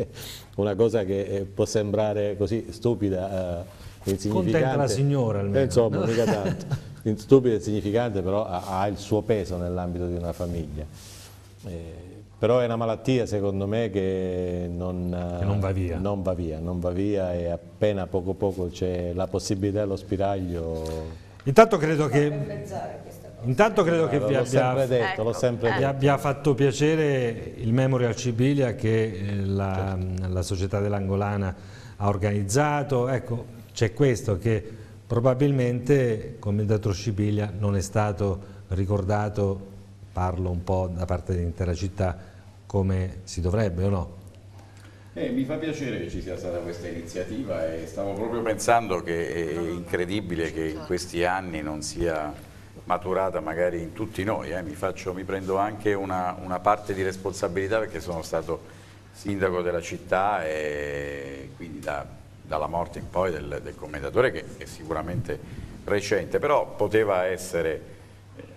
C: una cosa che eh, può sembrare così stupida, eh, insignificante.
B: Contenta la signora almeno.
C: Eh, insomma, mica tanto. Stupido e insignificante, però ha, ha il suo peso nell'ambito di una famiglia. Eh, però è una malattia, secondo me, che non,
B: Che non va via.
C: non va via, non va via e appena poco poco c'è la possibilità dello spiraglio.
B: Intanto credo che, intanto credo che
C: L'ho
B: vi abbia,
C: sempre detto, l'ho sempre
B: vi abbia fatto piacere il Memorial Cibilia che eh, la, la società dell'Angolana ha organizzato. Ecco, c'è questo che probabilmente come dato Cibilia non è stato ricordato, parlo un po' da parte dell'intera città, come si dovrebbe o no?
F: Eh, mi fa piacere che ci sia stata questa iniziativa e stavo proprio pensando che è incredibile che in questi anni non sia maturata magari in tutti noi. eh. Mi, faccio- mi prendo anche una, una parte di responsabilità perché sono stato sindaco della città e quindi da- dalla morte in poi del, del commendatore che è sicuramente recente, però poteva essere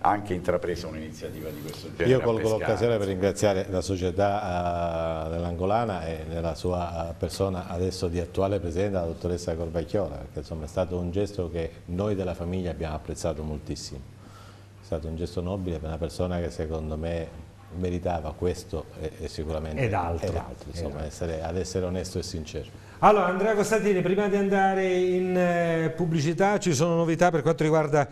F: anche intrapresa un'iniziativa di questo genere.
C: Io colgo l'occasione per ringraziare la società eh, dell'Angolana e nella sua eh, persona adesso di attuale presidente, la dottoressa Corbacchiola, perché insomma è stato un gesto che noi della famiglia abbiamo apprezzato moltissimo. È stato un gesto nobile per una persona che secondo me meritava questo e, e sicuramente
B: Ed altro.
C: ed altro, insomma,
B: Ed
C: essere- ad essere onesto e sincero.
B: Allora, Andrea Costantini, prima di andare in eh, pubblicità, ci sono novità per quanto riguarda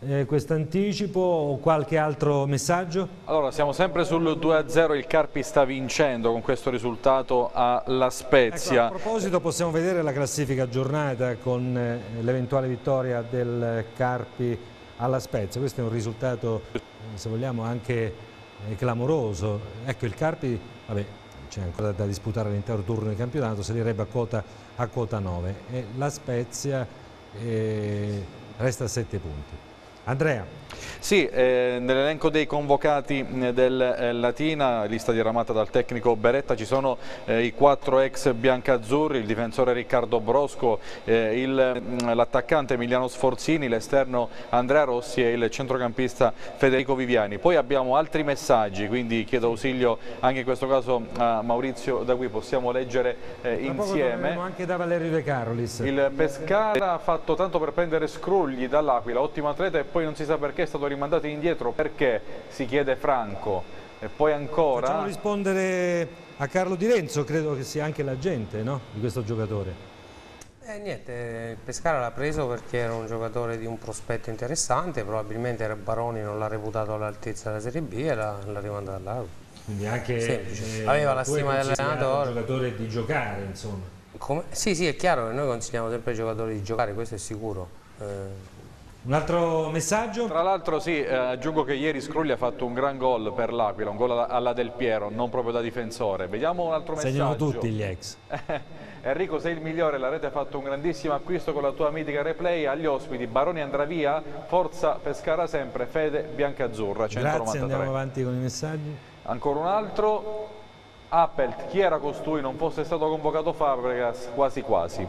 B: eh, questo anticipo o qualche altro messaggio?
D: Allora, siamo sempre sul 2-0, il Carpi sta vincendo con questo risultato alla Spezia.
B: Ecco, a proposito possiamo vedere la classifica aggiornata con eh, l'eventuale vittoria del Carpi alla Spezia, questo è un risultato eh, se vogliamo anche clamoroso. Ecco il Carpi, vabbè c'è ancora da disputare l'intero turno di campionato, salirebbe a quota, a quota 9 e la Spezia eh, resta a 7 punti. Andrea.
D: Sì, eh, nell'elenco dei convocati eh, del eh, Latina, lista diramata dal tecnico Beretta, ci sono eh, i quattro ex biancazzurri, il difensore Riccardo Brosco, eh, mm, l'attaccante Emiliano Sforzini, l'esterno Andrea Rossi e il centrocampista Federico Viviani. Poi abbiamo altri messaggi, quindi chiedo ausilio anche in questo caso a Maurizio da qui, possiamo leggere eh, insieme.
B: anche da Valerio De Carolis.
D: Il Pescara ha fatto tanto per prendere Scrugli dall'Aquila, ottimo atleta e poi non si sa perché è stato rimandati indietro perché si chiede Franco e poi ancora
B: facciamo rispondere a Carlo Di Renzo credo che sia anche l'agente no? di questo giocatore
H: eh, niente, il Pescara l'ha preso perché era un giocatore di un prospetto interessante, probabilmente Baroni non l'ha reputato all'altezza della Serie B e l'ha rimandato all'Auro.
B: Quindi anche
H: Semplice. Eh, aveva la stima dell'allenatore.
B: un giocatore di giocare, insomma.
H: Come? Sì, sì, è chiaro che noi consigliamo sempre ai giocatori di giocare, questo è sicuro. Eh,
B: un altro messaggio?
D: Tra l'altro sì, eh, aggiungo che ieri Scrugli ha fatto un gran gol per l'Aquila, un gol alla Del Piero, non proprio da difensore. Vediamo un altro messaggio.
B: Segnano tutti gli ex.
D: Enrico sei il migliore, la rete ha fatto un grandissimo acquisto con la tua mitica replay. Agli ospiti Baroni andrà via, Forza Pescara sempre, Fede Biancazzurra 193.
B: Grazie, andiamo avanti con i messaggi.
D: Ancora un altro, Appelt, chi era costui? Non fosse stato convocato Fabregas, quasi quasi.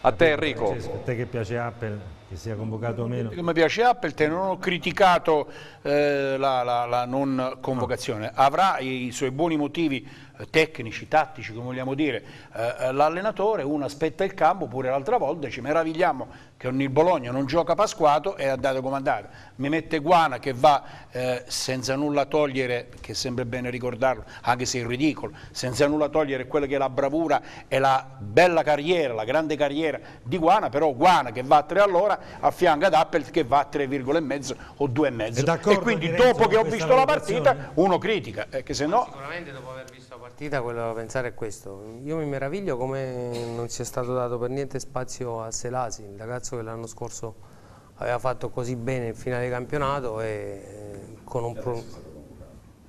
D: A te Enrico.
B: Francesco, a te che piace Appelt? Che sia convocato o meno.
I: Mi piace Appleton, non ho criticato eh, la, la, la, non convocazione, avrà i, suoi buoni motivi tecnici, tattici, come vogliamo dire, eh, l'allenatore, uno aspetta il campo, pure l'altra volta ci meravigliamo che il Bologna non gioca Pasquato e ha dato comandare. Mi mette Guana che va eh, senza nulla togliere, che è sempre bene ricordarlo, anche se è ridicolo, senza nulla togliere quella che è la bravura e la bella carriera, la grande carriera di Guana, però Guana che va a 3 all'ora affianca ad Appelt che va a 3,5 o 2,5 e quindi dopo che ho visto la partita uno critica, eh, che se no...
H: Sicuramente dopo aver visto la partita quello da pensare è questo, io mi meraviglio come non sia stato dato per niente spazio a Selasi, il ragazzo ragazzo che l'anno scorso aveva fatto così bene in finale di campionato e eh, con un... Pro...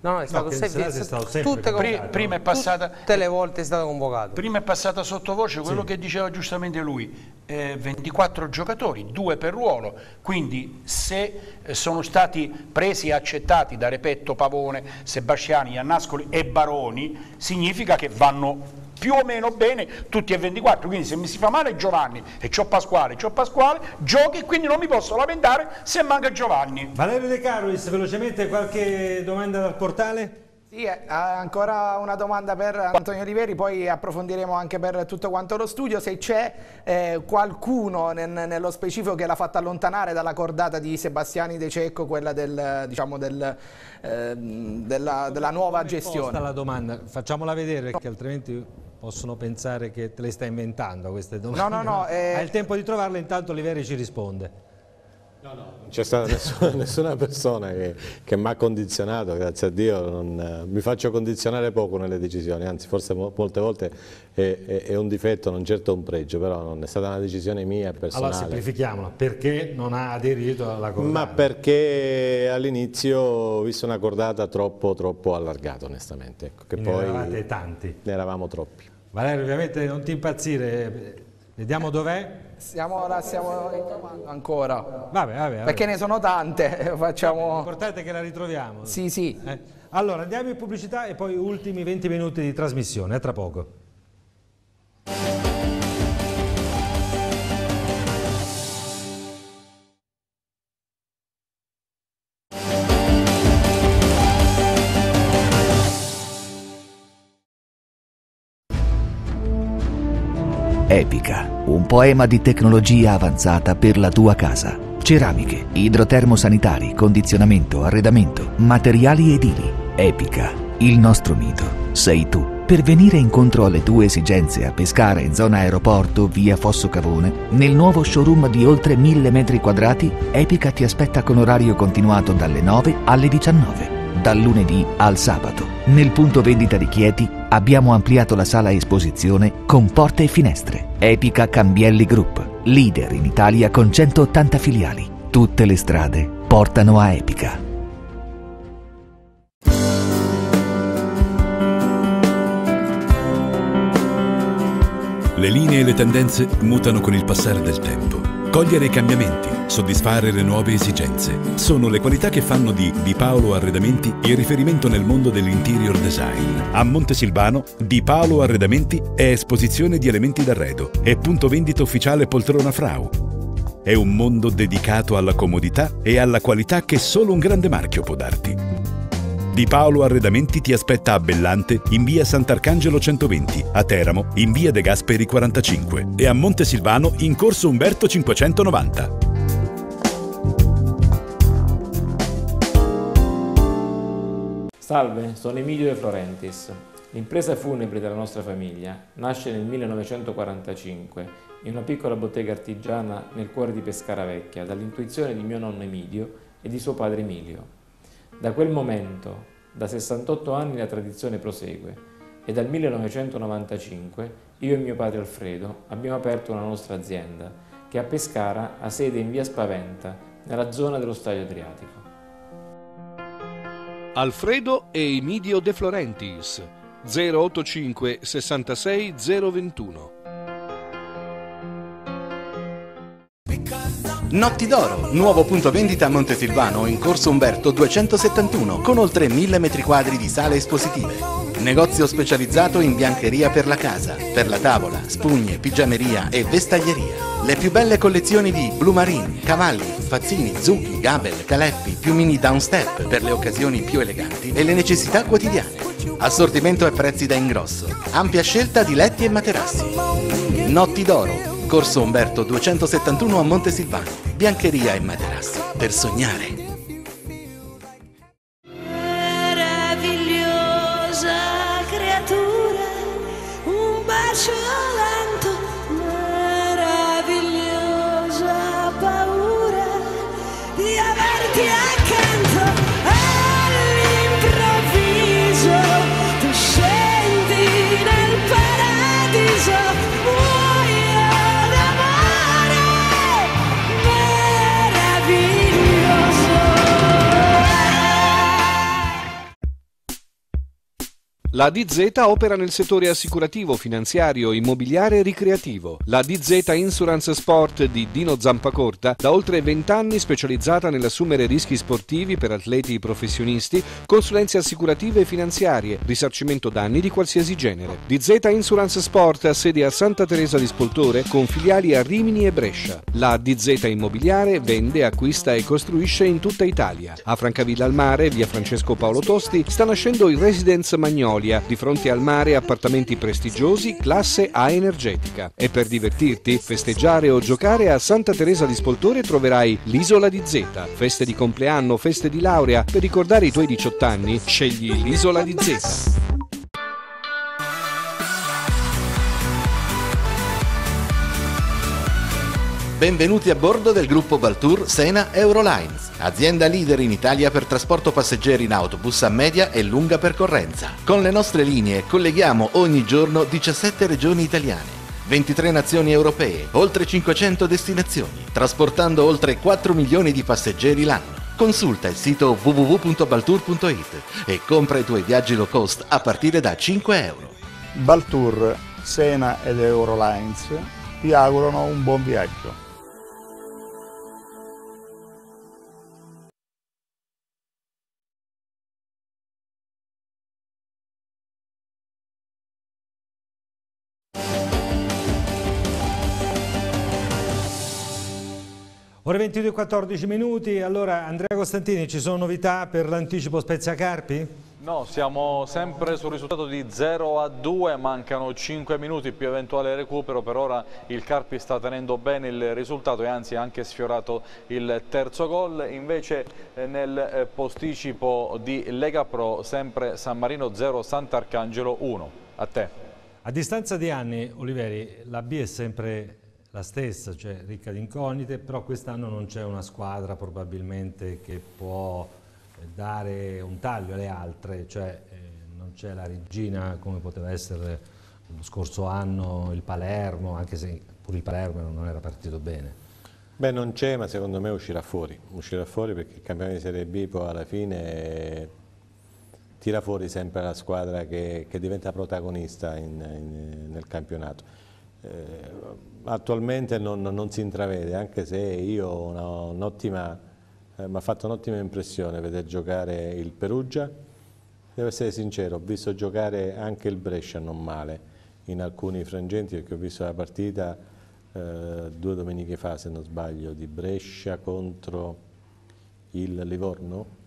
B: No, no, è stato, no, sempre, è stato sempre
I: tutte, prima, prima è passata,
H: tutte le volte è stato convocato.
I: Prima è passata sottovoce quello sì. che diceva giustamente lui, eh, 24 giocatori, due per ruolo, quindi se eh, sono stati presi e accettati da Repetto, Pavone, Sebastiani, Iannascoli e Baroni, significa che vanno più o meno bene tutti e 24, quindi se mi si fa male Giovanni e c'ho Pasquale, c'ho Pasquale, giochi e quindi non mi posso lamentare se manca Giovanni.
B: Valerio De Carolis, velocemente qualche domanda dal portale?
E: Sì, eh, ancora una domanda per Antonio Riveri, poi approfondiremo anche per tutto quanto lo studio. Se c'è eh, qualcuno nel, nello specifico che l'ha fatta allontanare dalla cordata di Sebastiani De Cecco, quella del, diciamo del, eh, della, della, nuova gestione.
B: la domanda, facciamola vedere perché altrimenti possono pensare che te le stai inventando queste domande.
E: No, no, no.
B: Eh... Hai il tempo di trovarle, intanto Oliveri ci risponde.
C: No, no, non c'è stata nessuna, nessuna persona che, che mi ha condizionato, grazie a Dio, non, mi faccio condizionare poco nelle decisioni, anzi forse molte volte è, è, è, un difetto, non certo un pregio, però non è stata una decisione mia personale.
B: Allora semplifichiamola, perché non ha aderito alla cordata?
C: Ma perché all'inizio ho visto una cordata troppo, troppo allargata onestamente. Ecco, che
B: poi ne eravate tanti?
C: Ne eravamo troppi.
B: Valerio ovviamente non ti impazzire, vediamo dov'è?
E: Stiamo, ora ritrovando ancora.
B: Vabbè, vabbè, vabbè.
E: Perché ne sono tante. Facciamo...
B: L'importante è che la ritroviamo.
E: Sì, sì.
B: Eh. Allora andiamo in pubblicità e poi ultimi 20 minuti di trasmissione. A tra poco.
J: Poema di tecnologia avanzata per la tua casa. Ceramiche, idrotermosanitari, condizionamento, arredamento, materiali edili. Epica, il nostro mito. Sei tu. Per venire incontro alle tue esigenze a Pescara in zona aeroporto via Fosso Cavone, nel nuovo showroom di oltre 1000 metri quadrati, Epica ti aspetta con orario continuato dalle 9 alle 19 dal lunedì al sabato. Nel punto vendita di Chieti abbiamo ampliato la sala esposizione con porte e finestre. Epica Cambielli Group, leader in Italia con 180 filiali. Tutte le strade portano a Epica.
K: Le linee e le tendenze mutano con il passare del tempo Cogliere i cambiamenti, soddisfare le nuove esigenze, sono le qualità che fanno di Di Paolo Arredamenti il riferimento nel mondo dell'interior design. A Montesilvano, Di Paolo Arredamenti è esposizione di elementi d'arredo e punto vendita ufficiale Poltrona Frau. È un mondo dedicato alla comodità e alla qualità che solo un grande marchio può darti. Di Paolo Arredamenti ti aspetta a Bellante in via Sant'Arcangelo 120, a Teramo in via De Gasperi 45 e a Montesilvano in corso Umberto 590.
L: Salve, sono Emilio De Florentis. L'impresa funebre della nostra famiglia nasce nel 1945 in una piccola bottega artigiana nel cuore di Pescara Vecchia dall'intuizione di mio nonno Emilio e di suo padre Emilio. Da quel momento, da 68 anni la tradizione prosegue e dal 1995 io e mio padre Alfredo abbiamo aperto una nostra azienda che a Pescara ha sede in via Spaventa, nella zona dello Stadio Adriatico.
M: Alfredo e Emidio De Florentis 085 66 021
N: Notti d'Oro, nuovo punto vendita a Montesilvano in corso Umberto 271 con oltre 1000 m2 di sale espositive. Negozio specializzato in biancheria per la casa, per la tavola, spugne, pigiameria e vestaglieria. Le più belle collezioni di Blue Marine, cavalli, fazzini, zucchi, gabel, caleppi, piumini downstep per le occasioni più eleganti e le necessità quotidiane. Assortimento e prezzi da ingrosso. Ampia scelta di letti e materassi. Notti d'Oro, Corso Umberto 271 a Montesilvano. Biancheria e materassi per sognare.
M: La DZ opera nel settore assicurativo, finanziario, immobiliare e ricreativo. La DZ Insurance Sport di Dino Zampacorta da oltre 20 anni specializzata nell'assumere rischi sportivi per atleti professionisti, consulenze assicurative e finanziarie, risarcimento danni di qualsiasi genere. DZ Insurance Sport ha sede a Santa Teresa di Spoltore con filiali a Rimini e Brescia. La DZ Immobiliare vende, acquista e costruisce in tutta Italia. A Francavilla al Mare, via Francesco Paolo Tosti, sta nascendo il Residence Magnolia, di fronte al mare appartamenti prestigiosi, classe A energetica. E per divertirti, festeggiare o giocare a Santa Teresa di Spoltore troverai l'Isola di Z, feste di compleanno, feste di laurea, per ricordare i tuoi 18 anni, scegli l'Isola di Z.
N: Benvenuti a bordo del gruppo Baltour Sena Eurolines, azienda leader in Italia per trasporto passeggeri in autobus a media e lunga percorrenza. Con le nostre linee colleghiamo ogni giorno 17 regioni italiane. 23 nazioni europee, oltre 500 destinazioni, trasportando oltre 4 milioni di passeggeri l'anno. Consulta il sito www.baltour.it e compra i tuoi viaggi low cost a partire da 5 euro.
O: Baltour, Sena ed Eurolines ti augurano un buon viaggio.
B: Ore 22 e 14 minuti, allora Andrea Costantini ci sono novità per l'anticipo Spezia Carpi?
D: No, siamo sempre sul risultato di 0 a 2, mancano 5 minuti più eventuale recupero, per ora il Carpi sta tenendo bene il risultato e anzi ha anche sfiorato il terzo gol, invece eh, nel eh, posticipo di Lega Pro sempre San Marino 0 Sant'Arcangelo 1. A te.
B: A distanza di anni, Oliveri, la B è sempre la stessa, cioè ricca di incognite, però quest'anno non c'è una squadra probabilmente che può eh, dare un taglio alle altre, cioè eh, non c'è la regina come poteva essere lo scorso anno il Palermo, anche se pure il Palermo non era partito bene.
C: Beh, non c'è, ma secondo me uscirà fuori. Uscirà fuori perché il campione di Serie B poi alla fine tira fuori sempre la squadra che, che diventa protagonista in, in, nel campionato. Eh, attualmente non, non, si intravede, anche se io ho un'ottima, eh, mi ha fatto un'ottima impressione vedere giocare il Perugia. Devo essere sincero, ho visto giocare anche il Brescia non male in alcuni frangenti perché ho visto la partita eh, due domeniche fa, se non sbaglio, di Brescia contro il Livorno.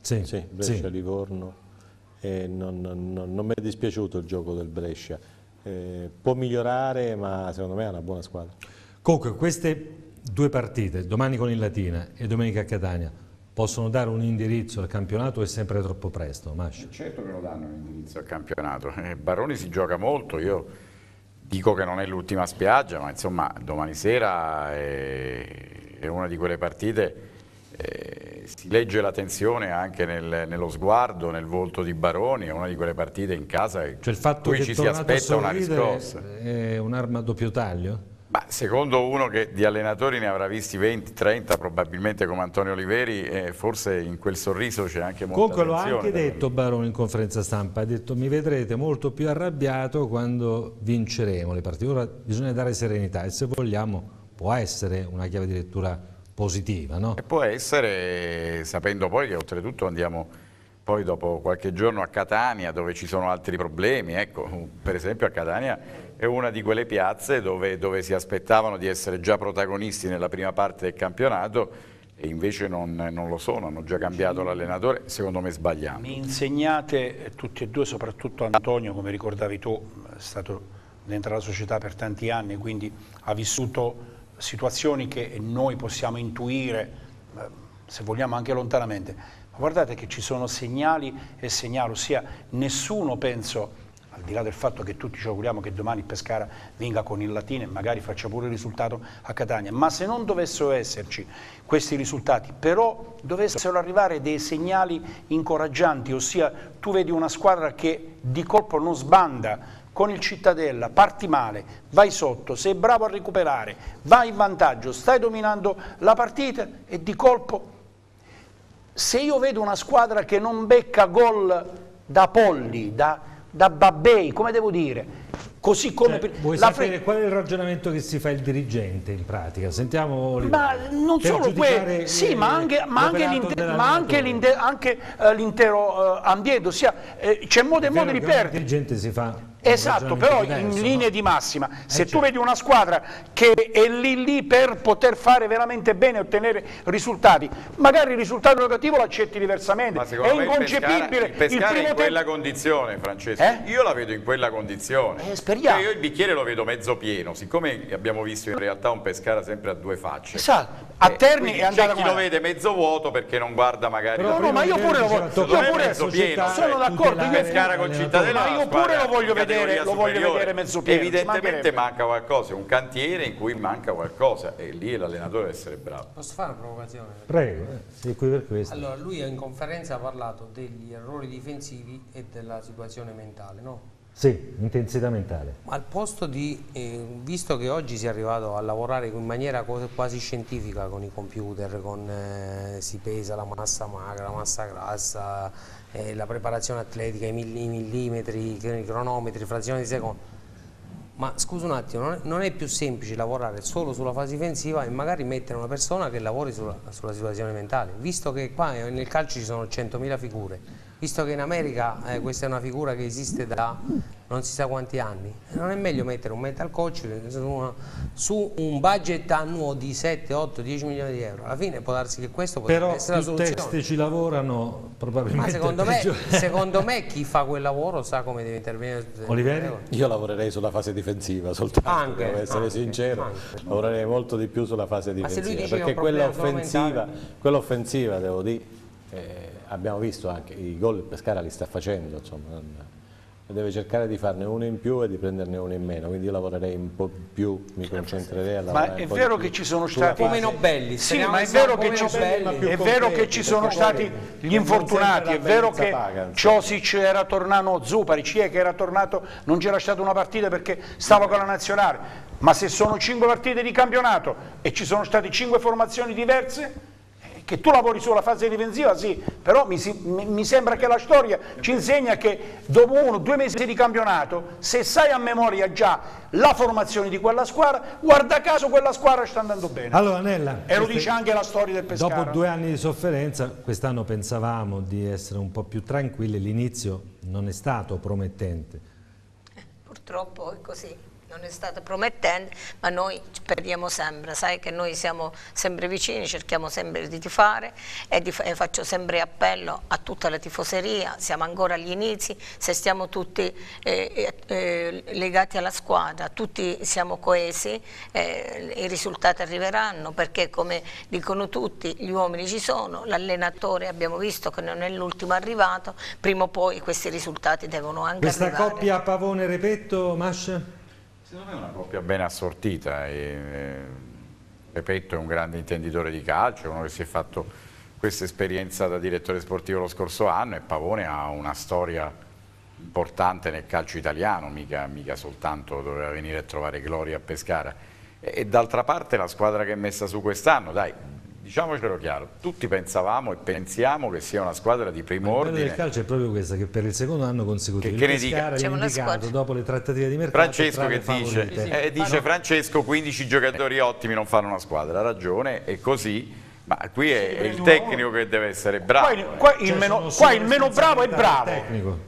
B: Sì,
C: sì Brescia-Livorno. E non, non, non mi è dispiaciuto il gioco del Brescia eh, può migliorare ma secondo me è una buona squadra.
B: Comunque queste due partite, domani con il Latina e domenica a Catania, possono dare un indirizzo al campionato o è sempre troppo presto? Masci?
F: Certo che lo danno un indirizzo al campionato, eh, Baroni si gioca molto, io dico che non è l'ultima spiaggia ma insomma domani sera è, è una di quelle partite eh, si legge la tensione anche nel, nello sguardo, nel volto di Baroni, è una di quelle partite in casa
B: cioè il fatto
F: cui ci si aspetta una riscossa.
B: È un'arma a doppio taglio?
F: Ma secondo uno che di allenatori ne avrà visti 20, 30, probabilmente come Antonio Oliveri, eh, forse in quel sorriso c'è anche molta
B: Comunque l'ho anche detto Baroni in conferenza stampa, ha detto mi vedrete molto più arrabbiato quando vinceremo le partite. Ora bisogna dare serenità e se vogliamo può essere una chiave di lettura positiva. No?
F: E può essere, sapendo poi che oltretutto andiamo poi dopo qualche giorno a Catania dove ci sono altri problemi, ecco, per esempio a Catania è una di quelle piazze dove, dove si aspettavano di essere già protagonisti nella prima parte del campionato e invece non, non lo sono, hanno già cambiato l'allenatore, secondo me sbagliando.
I: Mi insegnate tutti e due, soprattutto Antonio, come ricordavi tu, è stato dentro la società per tanti anni, quindi ha vissuto situazioni che noi possiamo intuire, eh, se vogliamo anche lontanamente, ma guardate che ci sono segnali e segnali, ossia nessuno, penso, al di là del fatto che tutti ci auguriamo che domani Pescara vinca con il Latino e magari faccia pure il risultato a Catania, ma se non dovessero esserci questi risultati, però dovessero arrivare dei segnali incoraggianti, ossia tu vedi una squadra che di colpo non sbanda con il Cittadella, parti male, vai sotto, sei bravo a recuperare, vai in vantaggio, stai dominando la partita e di colpo, se io vedo una squadra che non becca gol da Polli, da, da Babbei, come devo dire, così come
B: cioè, vuoi sapere qual è il ragionamento che si fa il dirigente in pratica? Sentiamo
I: ma non solo quello sì ma anche, ma anche l'intero uh, ambiente ossia eh, c'è modo e modo di perdere. il
B: dirigente si fa
I: Esatto, però diverso, in linea no? di massima, eh, se eh, tu certo. vedi una squadra che è lì lì per poter fare veramente bene e ottenere risultati, magari il risultato negativo lo accetti diversamente, è inconcepibile.
F: Il pescare, il in quella condizione, Francesco, eh? io la vedo in quella condizione.
I: Eh, speriamo.
F: Cioè io il bicchiere lo vedo mezzo pieno, siccome abbiamo visto in realtà un pescara sempre a due facce.
I: Esatto, a eh, Terni è
F: andato C'è chi lo vede mezzo vuoto perché non guarda magari...
I: no, no, ma io pure lo voglio, io pure
F: mezzo pieno,
I: sono d'accordo,
F: io pescara con Cittadella,
I: ma io pure lo voglio vedere vedere, lo voglio vedere mezzo pieno.
F: Evidentemente manca qualcosa, è un cantiere in cui manca qualcosa e lì l'allenatore deve essere bravo.
H: Posso fare una provocazione?
B: Prego, eh, sei qui per questo.
H: Allora, lui in conferenza ha parlato degli errori difensivi e della situazione mentale, no?
B: Sì, intensità mentale.
H: Ma al posto di, eh, visto che oggi si è arrivato a lavorare in maniera quasi scientifica con i computer, con, eh, si pesa la massa magra, la massa grassa, eh, la preparazione atletica, i, millimetri, i cronometri, frazioni di secondo. Ma scusa un attimo, non è, non è, più semplice lavorare solo sulla fase difensiva e magari mettere una persona che lavori sulla, sulla situazione mentale, visto che qua nel calcio ci sono 100.000 figure visto che in America eh, questa è una figura che esiste da non si sa quanti anni, non è meglio mettere un mental coach su un budget annuo di 7, 8, 10 milioni di euro? Alla fine può darsi che questo potrebbe
B: Però
H: essere la soluzione.
B: Però testi ci lavorano probabilmente.
H: Ma secondo me, secondo me, chi fa quel lavoro sa come deve intervenire.
B: Oliveri?
C: Io lavorerei sulla fase difensiva soltanto, anche, devo essere anche, sincero, anche. lavorerei molto di più sulla fase difensiva, perché quella offensiva, quella offensiva, devo dire, eh, abbiamo visto anche i gol il Pescara li sta facendo, insomma, deve cercare di farne uno in più e di prenderne uno in meno, quindi io lavorerei un po' più, mi concentrerei a lavorare
I: Ma è vero che ci sono stati...
H: Come meno belli,
I: sì, ma è vero, che ci, è vero che ci sono stati gli infortunati, è vero che Ciosic era tornato, Zupari, Cie che era tornato, non c'era stata una partita perché stava con la nazionale, ma se sono cinque partite di campionato e ci sono state cinque formazioni diverse che tu lavori sulla fase difensiva, sì, però mi, si- mi- mi sembra che la storia ci insegna che dopo uno o due mesi di campionato, se sai a memoria già la formazione di quella squadra, guarda caso quella squadra sta andando bene.
B: Allora Nella,
I: e lo dice anche la storia del Pescara.
B: Dopo due anni di sofferenza, quest'anno pensavamo di essere un po' più tranquilli, l'inizio non è stato promettente.
G: Purtroppo è così, non è stato promettente, ma noi perdiamo sempre, sai che noi siamo sempre vicini, cerchiamo sempre di tifare e, di- e faccio sempre appello a tutta la tifoseria, siamo ancora agli inizi, se stiamo tutti eh, eh, legati alla squadra, tutti siamo coesi, eh, i risultati arriveranno perché come dicono tutti gli uomini ci sono, l'allenatore abbiamo visto che non è l'ultimo arrivato, prima o poi questi risultati devono anche
B: Questa
G: arrivare.
B: coppia Pavone-Repetto, Mash?
F: Secondo me è una coppia ben assortita. E, eh, Repetto è un grande intenditore di calcio, uno che si è fatto questa esperienza da direttore sportivo lo scorso anno e Pavone ha una storia importante nel calcio italiano, mica, mica soltanto doveva venire a trovare gloria a Pescara. E, e d'altra parte la squadra che è messa su quest'anno, dai, diciamocelo chiaro, tutti pensavamo e pensiamo che sia una squadra di primo
B: Il bello del
F: ordine.
B: calcio è proprio questa, che per il secondo anno consecutivo
F: Che- che
B: il
F: ne dica? C'è una squadra.
B: dopo le trattative di mercato
F: Francesco che dice, eh, dice Francesco 15 giocatori ottimi non fanno una squadra, ha ragione, è così, ma qui è, è il tecnico che deve essere bravo.
I: Qua il, qua il
F: Cioè,
I: meno, qua il meno bravo è bravo.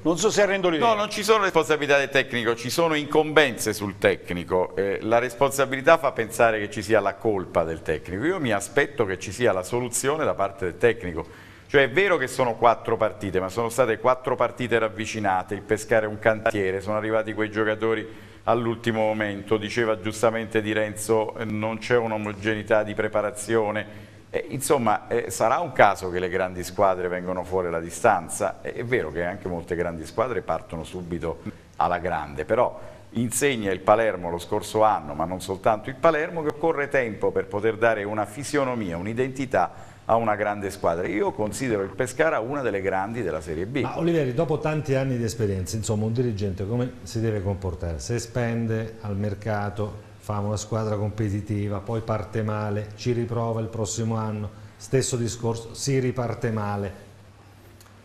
I: Non so se rendo l'idea.
F: No, non ci sono responsabilità del tecnico, ci sono incombenze sul tecnico. Eh, la responsabilità fa pensare che ci sia la colpa del tecnico. Io mi aspetto che ci sia la soluzione da parte del tecnico. Cioè è vero che sono quattro partite, ma sono state quattro partite ravvicinate, il pescare è un cantiere, sono arrivati quei giocatori all'ultimo momento, diceva giustamente Di Renzo, eh, non c'è un'omogeneità di preparazione. Eh, insomma, eh, sarà un caso che le grandi squadre vengono fuori alla distanza. Eh, è vero che anche molte grandi squadre partono subito alla grande, però insegna il Palermo lo scorso anno, ma non soltanto il Palermo, che occorre tempo per poter dare una fisionomia, un'identità a una grande squadra. Io considero il Pescara una delle grandi della Serie B.
B: Ma Oliveri, dopo tanti anni di esperienza, insomma, un dirigente come si deve comportare? Se spende al mercato, fa una squadra competitiva, poi parte male, ci riprova il prossimo anno, stesso discorso, si riparte male.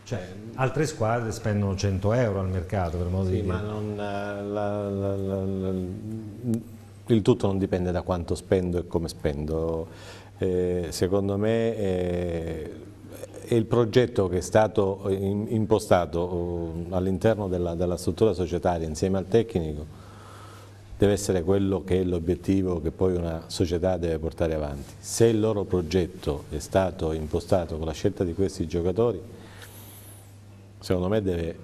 B: Cioè, altre squadre spendono 100 euro al mercato, per modo di
C: Sì,
B: dire.
C: ma non, eh, la- la- la- il tutto non dipende da quanto spendo e come spendo. Eh, secondo me eh, è il progetto che è stato in- impostato eh, all'interno della, della struttura societaria insieme al tecnico deve essere quello che è l'obiettivo che poi una società deve portare avanti. Se il loro progetto è stato impostato con la scelta di questi giocatori, secondo me deve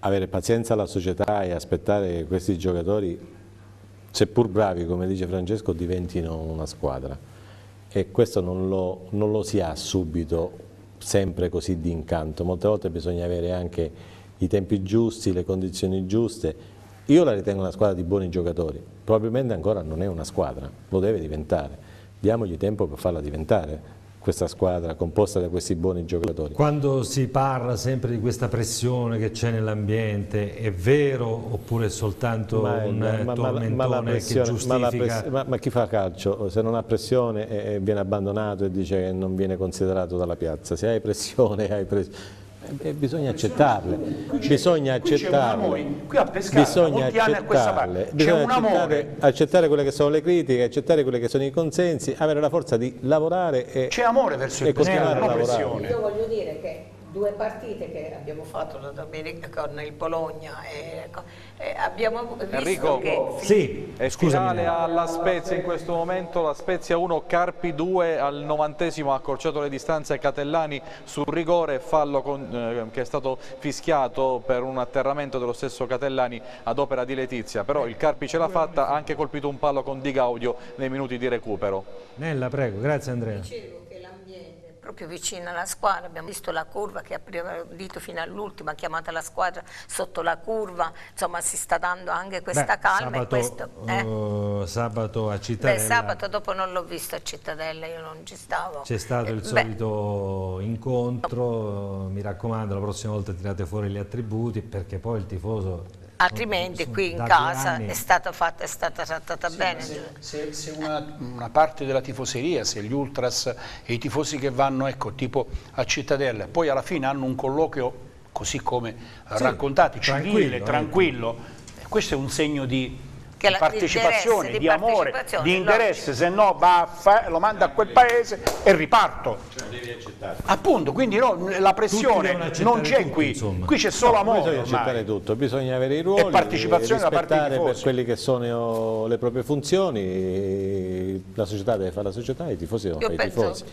C: avere pazienza la società e aspettare che questi giocatori, seppur bravi come dice Francesco, diventino una squadra. E questo non lo, non lo si ha subito sempre così di incanto, molte volte bisogna avere anche i tempi giusti, le condizioni giuste. Io la ritengo una squadra di buoni giocatori, probabilmente ancora non è una squadra, lo deve diventare. Diamogli tempo per farla diventare questa squadra composta da questi buoni giocatori.
B: Quando si parla sempre di questa pressione che c'è nell'ambiente, è vero oppure è soltanto
C: Ma,
B: un
C: ma- ma-
B: tormentone
C: ma
B: che
C: pressione- ma la
B: giustifica?
C: ma- ma chi fa calcio, se non ha pressione eh, viene abbandonato e dice che non viene considerato dalla piazza. Se hai pressione, hai pressione. Eh, bisogna accettarle, bisogna accettarle,
I: amore. Qui a Pescara,
C: bisogna accettarle,
I: c'è
C: bisogna
I: un amore.
C: accettare, accettare quelle che sono le critiche, accettare quelli che sono i consensi, avere la forza di lavorare e,
I: C'è amore verso
C: e continuare a
I: non
C: lavorare.
I: pressione.
G: Io voglio dire che due partite che abbiamo fatto la domenica con il Bologna e, e abbiamo visto
D: Enrico,
G: che
B: sì,
D: è finale alla Spezia in questo momento, la Spezia 1, Carpi 2 al novantesimo ha accorciato le distanze Catellani sul rigore, fallo con- eh, che è stato fischiato per un atterramento dello stesso Catellani ad opera di Letizia, però il Carpi ce l'ha fatta, ha anche colpito un palo con Di Gaudio nei minuti di recupero.
B: Nella, prego, grazie Andrea.
G: dicevo proprio vicino alla squadra, abbiamo visto la curva che apriva dito fino all'ultimo, ha chiamato la squadra sotto la curva, insomma si sta dando anche questa
B: Beh,
G: calma
B: sabato,
G: questo... eh?
B: eh, sabato a Cittadella.
G: Beh, sabato dopo non l'ho visto a Cittadella, io non ci stavo.
B: c'è stato il
G: Eh, beh,
B: solito incontro, mi raccomando la prossima volta tirate fuori gli attributi perché poi il tifoso
G: altrimenti
B: sono
G: qui in casa
B: anni.
G: è stata fatta, è stata trattata
I: Sì,
G: bene.
I: Se, se- se una, una parte della tifoseria, se gli ultras e i tifosi che vanno ecco, tipo a Cittadella, poi alla fine hanno un colloquio così come
B: Sì,
I: raccontati,
B: tranquillo,
I: civile, tranquillo, eh, questo è un segno di, di
G: la-
I: partecipazione,
G: di
I: di, amore,
G: partecipazione,
I: di interesse, se no va a fa- lo manda a quel paese e riparto. Appunto, quindi no, la pressione non c'è qui,
C: insomma.
I: qui c'è solo
C: No,
I: amore.
C: Bisogna accettare tutto, bisogna avere i ruoli,
I: partecipazione da parte
C: per quelle che sono le proprie funzioni, e la società deve fare la società, i tifosi devono fare i tifosi.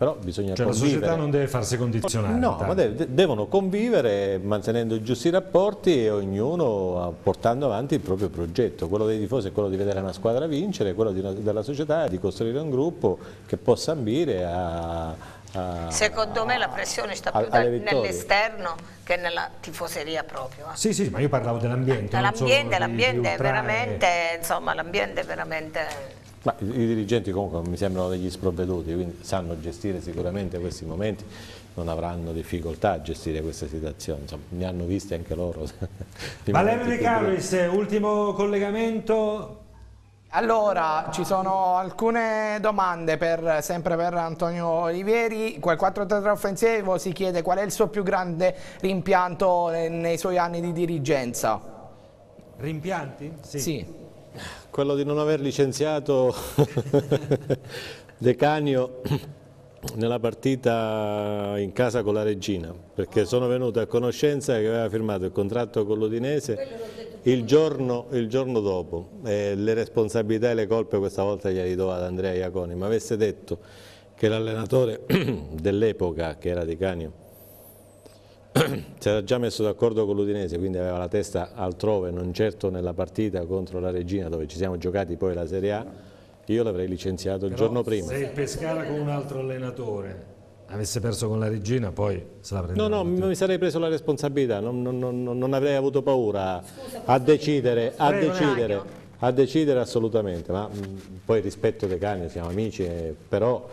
C: Però bisogna
B: Cioè la
C: convivere.
B: società non deve farsi condizionare.
C: No,
B: intanto.
C: ma de- de- devono convivere mantenendo i giusti rapporti e ognuno ah, portando avanti il proprio progetto. Quello dei tifosi è quello di vedere una squadra vincere, quello di una- della società è di costruire un gruppo che possa ambire a... a-
G: Secondo me la pressione sta
C: a-
G: più nell'esterno che nella tifoseria proprio. eh.
B: Sì, sì, ma io parlavo dell'ambiente. solo
G: L'ambiente, è veramente, insomma, l'ambiente è veramente...
C: Ma i dirigenti comunque mi sembrano degli sprovveduti, quindi sanno gestire sicuramente questi momenti, non avranno difficoltà a gestire queste situazioni, insomma, ne hanno viste anche loro.
B: Valerio De Carlis, ultimo collegamento.
E: Allora, ci sono alcune domande per- sempre per Antonio Olivieri. Quel 4-3 offensivo si chiede qual è il suo più grande rimpianto nei, nei suoi anni di dirigenza.
B: Rimpianti?
E: Sì.
C: Quello di non aver licenziato De Canio nella partita in casa con la Regina, perché sono venuto a conoscenza che aveva firmato il contratto con l'Udinese il giorno, il giorno dopo. E le responsabilità e le colpe questa volta gliele do ad Andrea Iaconi, ma avesse detto che l'allenatore dell'epoca, che era De Canio, si era già messo d'accordo con l'Udinese, quindi aveva la testa altrove, non certo nella partita contro la Regina dove ci siamo giocati poi la Serie A, io l'avrei licenziato il
B: Però
C: giorno prima.
B: Se il Pescara con un altro allenatore avesse perso con la regina, poi se la
C: No,
B: prendeva.
C: no, mi sarei preso la responsabilità, non, non- non- non avrei avuto paura a decidere, a decidere, a decidere assolutamente, ma mh, poi rispetto De Cani, siamo amici, eh, però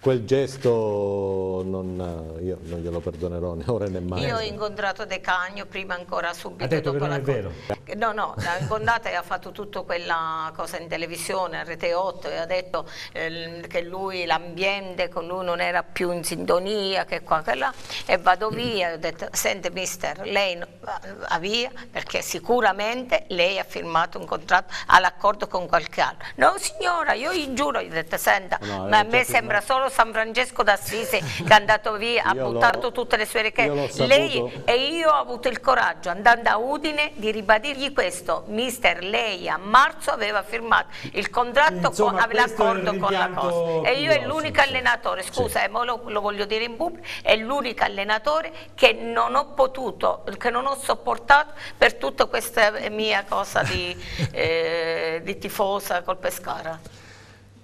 C: quel gesto non, io non glielo perdonerò né ora né mai.
G: Io ho incontrato De Cagno prima ancora subito
B: Ha detto che
G: dopo
B: non
G: la
B: è vero.
G: Che- No, no, l'ha incontrata e ha fatto tutta quella cosa in televisione, a Rete 8, e ha detto eh, che lui, l'ambiente con lui non era più in sintonia, che qua, che là, e vado via. Ho detto, sente mister, lei va via perché sicuramente lei ha firmato un contratto, ha l'accordo con qualche altro. No signora, io gli giuro, gli ho detto, senta,
C: No,
G: ma a me sembra solo San Francesco d'Assisi che è andato via, ha buttato tutte le sue ricchezze. Lei e io ho avuto il coraggio, andando a Udine, di ribadirgli questo. Mister, lei a marzo aveva firmato il contratto,
B: Insomma,
G: con, l'accordo con la cosa. E io è l'unico allenatore, scusa, eh, ma lo, lo voglio dire in pubblico, è l'unico allenatore che non ho potuto, che non ho sopportato per tutta questa mia cosa di, eh, di tifosa col Pescara.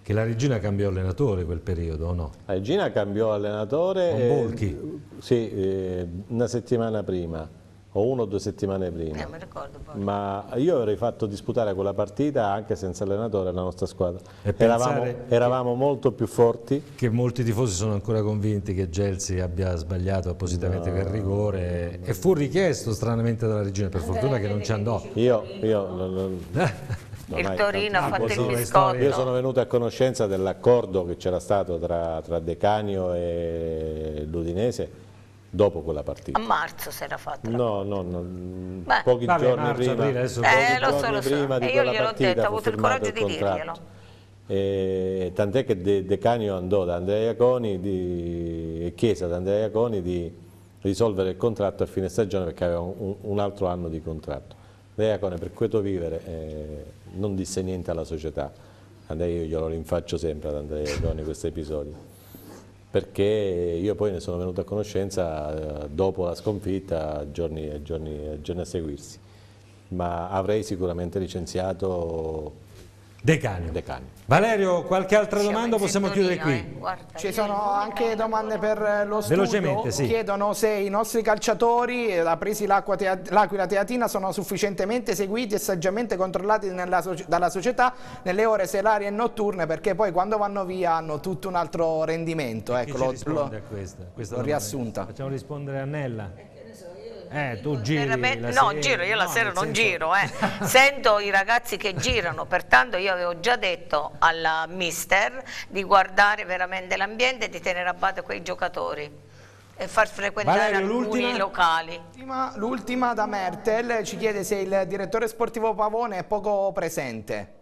B: Che la regina cambiò allenatore quel periodo, o no?
C: La Regina cambiò allenatore
B: Con
C: eh,
B: Bolchi.
C: sì, eh, una settimana prima, o una o due settimane prima.
G: Eh, mi ricordo poi.
C: Ma io avrei fatto disputare quella partita anche senza allenatore alla nostra squadra.
B: E
C: Eravamo,
B: pensare
C: eravamo molto più forti.
B: Che molti tifosi sono ancora convinti che Gelsi abbia sbagliato appositamente
C: No.
B: quel rigore e fu richiesto stranamente dalla regina, per fortuna che non ci andò.
C: Io, io
G: Il Torino ha fatto il biscotto.
C: Io sono venuto a conoscenza dell'accordo che c'era stato tra, tra Decanio e l'Udinese dopo quella partita.
G: A marzo si era fatto.
C: No, no, no,
G: Beh.
C: pochi
B: Vabbè,
C: giorni
B: marzo,
C: prima,
B: aprile, adesso-
C: pochi
G: Eh, lo so,
C: giorni
G: lo so.
C: prima di
G: E io
C: quella
G: gliel'ho
C: partita
G: detto, ho avuto il coraggio di
C: contratto.
G: dirglielo.
C: Tant'è che De, De Canio andò da Andrea Iaconi di, e chiese ad Andrea Iaconi di risolvere il contratto a fine stagione perché aveva un, un altro anno di contratto. Andrea Iaconi per quieto vivere eh, non disse niente alla società, Andrea io glielo rinfaccio sempre ad Andrea Iaconi questo episodio. Perché io poi ne sono venuto a conoscenza eh, dopo la sconfitta, giorni, a giorni, a giorni a seguirsi, ma avrei sicuramente licenziato
B: De Canio.
C: De Canio.
B: Valerio, qualche altra
G: Siamo
B: domanda possiamo chiudere
G: eh,
B: qui?
G: guarda.
E: Ci sono anche domande per lo studio.
B: Velocemente, sì.
E: Chiedono se i nostri calciatori, eh, la presi l'Aquila Teatina, sono sufficientemente seguiti e saggiamente controllati nella dalla società nelle ore serali e notturne perché poi quando vanno via hanno tutto un altro rendimento. Ecco, lo,
B: risponde
E: lo-
B: a questa? questa
E: riassunta.
B: Facciamo rispondere a Nella. Eh, tu giri
G: Veramente-
B: la
G: no,
B: sera,
G: giro, io la
B: no,
G: sera non
B: senso-
G: giro, eh. sento i ragazzi che girano, pertanto io avevo già detto alla mister di guardare veramente l'ambiente e di tenere a bada quei giocatori e far frequentare
E: Valerio,
G: alcuni locali.
E: L'ultima- da Mertel ci chiede se il direttore sportivo Pavone è poco presente.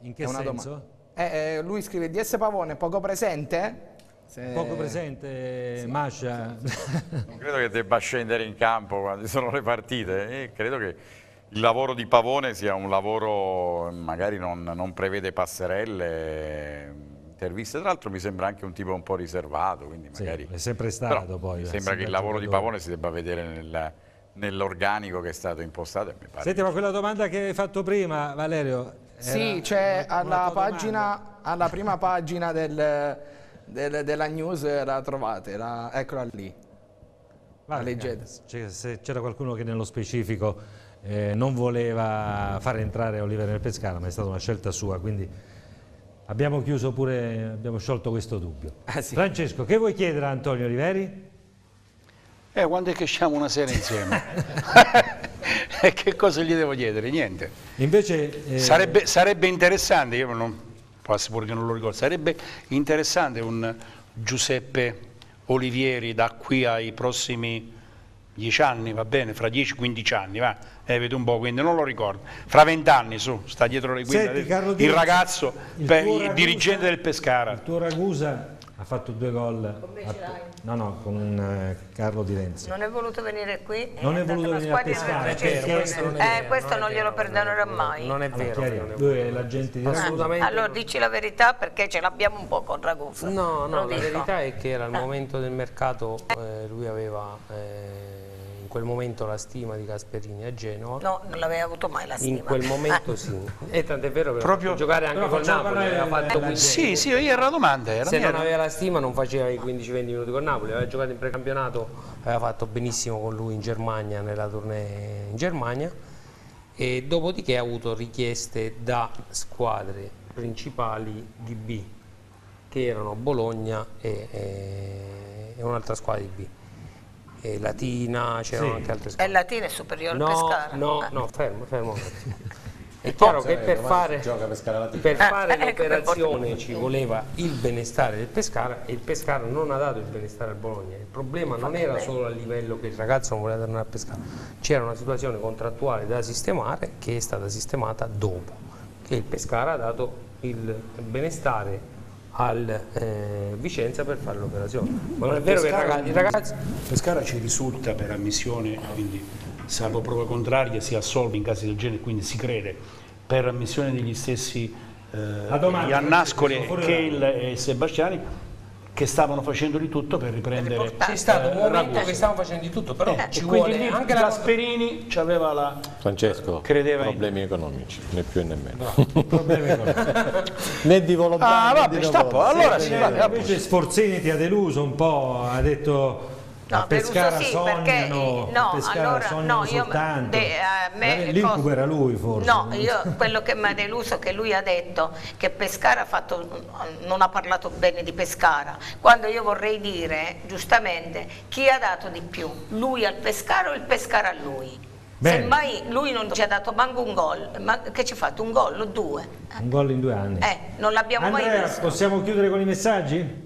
B: In che senso?
E: Eh, eh, lui scrive DS Pavone è poco presente? Se-
B: Poco presente, Mascia.
F: Non credo che debba scendere in campo quando ci sono le partite e credo che il lavoro di Pavone sia un lavoro, magari non, non prevede passerelle, interviste, tra l'altro mi sembra anche un tipo un po' riservato, quindi
B: Sì,
F: magari...
B: è sempre stato
F: Però
B: poi,
F: Mi
B: eh,
F: sembra che il lavoro di. Pavone si debba vedere nel- nell'organico che è stato impostato mi pare
B: Senti, ma quella domanda che hai fatto prima, Valerio,
E: Sì, c'è alla, pagina, alla prima pagina del- del- della news la trovate, la- eccola lì. La leggete.
B: c'è- se c'era qualcuno che nello specifico eh, non voleva fare entrare Oliver nel Pescara, ma è stata una scelta sua, quindi abbiamo chiuso pure, abbiamo sciolto questo dubbio.
E: Ah,
B: Francesco, che vuoi chiedere a Antonio Oliveri?
I: Eh, quando è che usciamo una sera insieme? e che cosa gli devo chiedere? Niente.
B: Invece eh,
I: Sarebbe, sarebbe interessante, io non, può essere pure che non lo ricordo, sarebbe interessante un Giuseppe Olivieri da qui ai prossimi dieci anni, va bene, fra 10-15 anni, va, eh, vedo un po', quindi non lo ricordo. Fra vent'anni, su, sta dietro le guide,
B: Senti,
I: il
B: Diaz,
I: ragazzo,
B: il
I: beh, il
B: Ragusa-
I: dirigente del Pescara.
B: il tuo Ragusa ha fatto due gol. a- no, no, con eh, Carlo Di Renzi.
G: Non è voluto venire qui?
B: Non è
G: andato
B: voluto venire a pescare, questo non è
G: Eh,
B: vero,
G: questo non glielo perdonerò mai.
H: Non è
B: Allora,
H: vero.
B: chiariamo,
H: non è
B: lui è l'agente di
H: Assolutamente.
G: Allora dici la verità perché ce l'abbiamo un po' con Ragusa.
H: No,
G: Lo
H: no, la
G: dico.
H: verità è che era il
G: Eh.
H: momento del mercato, eh, lui aveva eh, quel momento la stima di Gasperini a Genova.
G: No, non l'aveva avuto mai la stima.
H: In quel momento
G: Eh.
H: sì, e tant'è vero che
I: Proprio-
H: giocare anche
I: facciamo
H: Napoli, aveva fatto
I: la
H: 15
I: Sì, sì, io era la domanda, era
H: Se non aveva la stima non faceva i 15-20 minuti con Napoli, aveva giocato in precampionato, aveva fatto benissimo con lui in Germania, nella tournée in Germania e dopodiché ha avuto richieste da squadre principali di B che erano Bologna e, e- e un'altra squadra di B. E Latina, c'erano
G: Sì.
H: anche altre
G: E
H: squadre.
G: Latina è superiore
H: No,
G: al Pescara.
H: no,
G: Eh.
H: no, fermo, fermo. un attimo. È chiaro che per fare, per fare
G: Eh, ecco, per
H: l'operazione ci voleva il benestare del Pescara e il Pescara non ha dato il benestare al Bologna. Il problema non era solo a livello che il ragazzo non voleva tornare a Pescara, c'era una situazione contrattuale da sistemare che è stata sistemata dopo, che il Pescara ha dato il benestare al eh, Vicenza per fare l'operazione. Ma non è vero che
I: Pescara-
H: ragazzi, il ragazzi
I: Pescara ci risulta per ammissione, quindi salvo prove contrarie si assolve in casi del genere, quindi si crede per ammissione degli stessi eh, Iannascoli che il e Sebastiani che stavano facendo di tutto per riprendere
H: c'è stato un
I: eh,
H: momento
I: Ragusa.
H: che stavamo facendo di tutto, però
I: Eh,
H: ci
I: e quindi
H: vuole
I: lì
H: anche la
I: Gasperini aveva la
C: Francesco,
I: Credeva in-
C: problemi economici, né più né meno. né di volontà
I: Ah, vabbè,
C: di
I: sta allora
B: Sì,
I: sì, vabbè,
B: invece. Sforzini ti ha deluso un po', ha detto
G: No, deluso
B: Pescara
G: sì, perché no,
B: a Pescara
G: allora no, io
B: soltanto.
G: de- a me
B: L'incubo era lui forse.
G: No, io quello che mi ha deluso è che lui ha detto che Pescara ha fatto, non ha parlato bene di Pescara, quando io vorrei dire giustamente chi ha dato di più, lui al Pescara o il Pescara a lui.
B: Bene.
G: Semmai lui non ci ha dato manco un gol, ma che ci ha fatto? Un gol o due?
B: Un gol in due anni.
G: Eh, non l'abbiamo mai
B: Andrea,
G: visto.
B: possiamo chiudere con i messaggi?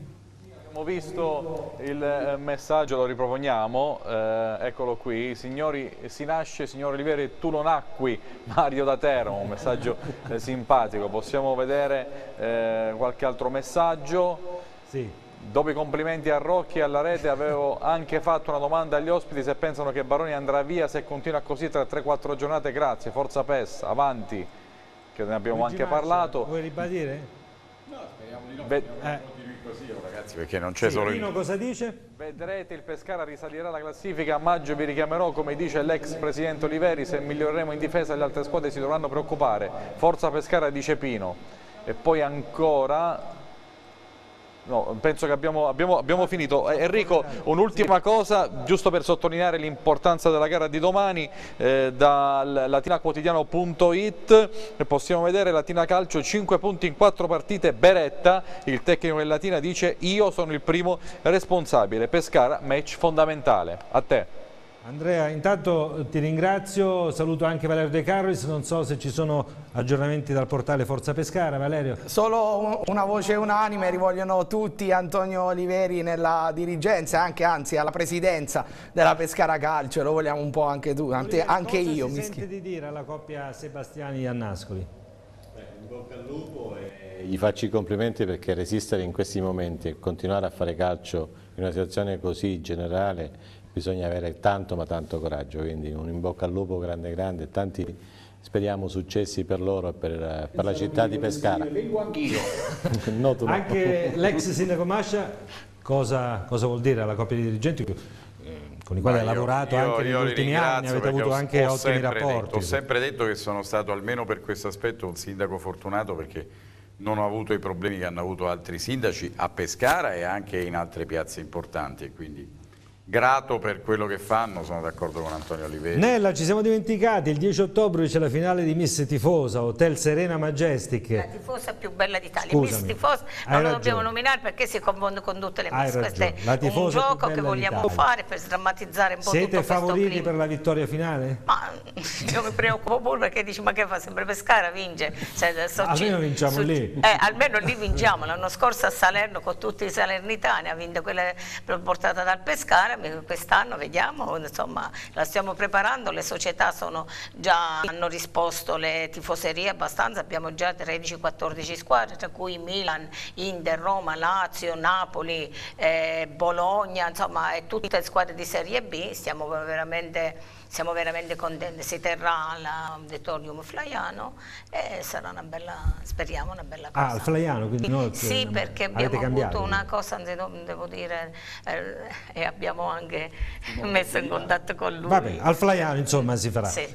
D: Abbiamo visto il eh, messaggio, lo riproponiamo, eh, eccolo qui, signori, si nasce, signor Oliveri, tu non acqui, Mario da Teramo, un messaggio eh, simpatico, possiamo vedere eh, qualche altro messaggio?
B: Sì.
D: Dopo i complimenti a Rocchi e alla rete avevo anche fatto una domanda agli ospiti se pensano che Baroni andrà via se continua così tra 3-4 giornate, grazie, forza PES, avanti, che ne abbiamo
B: Luigi
D: anche
B: Maccia,
D: parlato.
B: Vuoi ribadire?
D: Ve-
F: ragazzi perché non c'è
B: Sì,
F: solo
B: Pino
F: il...
B: cosa dice?
D: Vedrete il Pescara risalirà la classifica, a maggio vi richiamerò come dice l'ex presidente Oliveri, se miglioreremo in difesa le altre squadre si dovranno preoccupare, forza Pescara dice Pino e poi ancora No, penso che abbiamo, abbiamo- abbiamo finito. Eh, Enrico, un'ultima cosa, giusto per sottolineare l'importanza della gara di domani, eh, dal latinaquotidiano.it possiamo vedere Latina Calcio 5 punti in 4 partite, Beretta, il tecnico del Latina dice io sono il primo responsabile, Pescara match fondamentale. A te.
B: Andrea, intanto ti ringrazio, saluto anche Valerio De Carlis, non so se ci sono aggiornamenti dal portale Forza Pescara, Valerio.
E: Solo una voce unanime, rivogliono tutti Antonio Oliveri nella dirigenza, anche anzi alla presidenza della Pescara Calcio, lo vogliamo un po' anche tu, anche, anche io.
B: Cosa
E: mi
B: si sente di dire alla coppia Sebastiani-Annascoli?
C: In bocca al lupo e gli faccio i complimenti perché resistere in questi momenti e continuare a fare calcio in una situazione così generale bisogna avere tanto ma tanto coraggio, quindi un in bocca al lupo grande grande e tanti speriamo successi per loro e per, per la città di Pescara.
I: Vengo anch'io.
C: No.
B: Anche l'ex sindaco Mascia, cosa, cosa vuol dire alla coppia di dirigenti eh, con i quali ha lavorato
F: io-
B: anche
F: io
B: negli
F: li
B: ultimi anni, avete avuto
F: ho-
B: anche
F: ho
B: ottimi rapporti.
F: detto- ho sempre detto che sono stato almeno per questo aspetto un sindaco fortunato perché non ho avuto i problemi che hanno avuto altri sindaci a Pescara e anche in altre piazze importanti e quindi grato per quello che fanno, sono d'accordo con Antonio Oliveri.
B: Nella, ci siamo dimenticati, il 10 ottobre c'è la finale di Miss Tifosa, Hotel Serena Majestic.
G: La tifosa più bella d'Italia. Miss Tifosa non lo
B: ragione.
G: dobbiamo nominare perché si confonde con tutte le Miss. Questo.
B: La
G: è un gioco che vogliamo fare per sdrammatizzare un po'
B: Siete
G: tutto questo
B: favoriti per la vittoria finale?
G: Ma io mi preoccupo pure perché dici ma che fa sempre Pescara vince Cioè, adesso
B: Almeno
G: ci-
B: vinciamo
G: su-
B: lì.
G: eh, almeno lì vinciamo l'anno scorso a Salerno con tutti i salernitani ha vinto quella portata dal Pescara quest'anno vediamo insomma la stiamo preparando le società già hanno risposto le tifoserie abbastanza abbiamo già 13-14 squadre tra cui Milan, Inter, Roma, Lazio, Napoli eh, Bologna insomma tutte squadre di Serie B stiamo veramente siamo veramente contenti, si terrà all'auditorium Flaiano e sarà una bella, speriamo una bella cosa.
B: Ah, al Flaiano, quindi no,
G: Sì,
B: eh,
G: perché abbiamo
B: cambiato,
G: avuto una cosa, devo devo dire, eh, e abbiamo anche messo in contatto con lui.
B: Vabbè, al Flaiano insomma si farà.
G: Sì.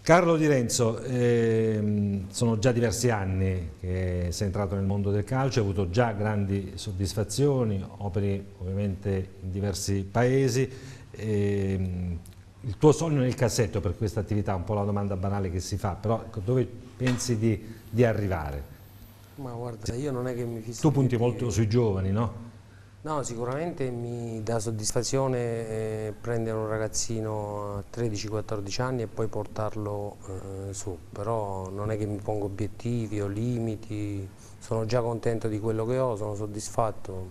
B: Carlo Di Renzo, ehm, sono già diversi anni che sei entrato nel mondo del calcio, hai avuto già grandi soddisfazioni, operi ovviamente in diversi paesi. ehm, il tuo sogno nel cassetto per questa attività, un po' la domanda banale che si fa, però ecco, dove pensi di, di arrivare?
H: Ma guarda, io non è che mi fisso
B: Tu punti molto sui giovani, no?
H: No, sicuramente mi dà soddisfazione eh, prendere un ragazzino a 13-14 anni e poi portarlo eh, su, però non è che mi pongo obiettivi o limiti, sono già contento di quello che ho, sono soddisfatto,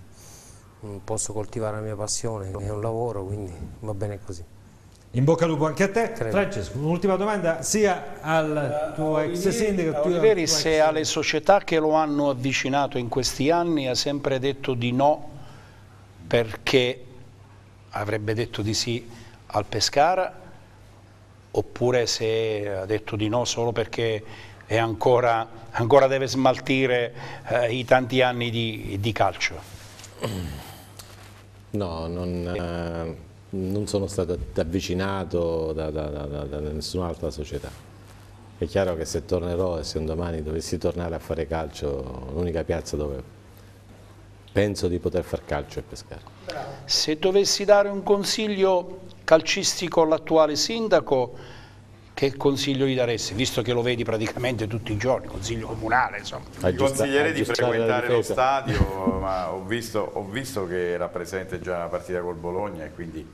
H: mm, posso coltivare la mia passione, è un lavoro, quindi va bene così.
B: In bocca al lupo anche a te.
H: Credo.
B: Francesco, un'ultima domanda sia al tuo ex sindaco
I: Oliveri
B: ex
I: se alle società che lo hanno avvicinato in questi anni ha sempre detto di no perché avrebbe detto di sì al Pescara oppure se ha detto di no solo perché è ancora, ancora deve smaltire eh, i tanti anni di, di calcio.
C: No, non, eh, non sono stato avvicinato da, da- da- da- nessun'altra società. È chiaro che se tornerò e se un domani dovessi tornare a fare calcio, l'unica piazza dove penso di poter far calcio è Pescara.
I: Se dovessi dare un consiglio calcistico all'attuale sindaco, che consiglio gli daresti? Visto che lo vedi praticamente tutti i giorni, consiglio comunale, insomma.
F: Ti consiglierei di
C: la
F: frequentare lo stadio, ma ho visto, ho visto che era presente già una partita col Bologna e quindi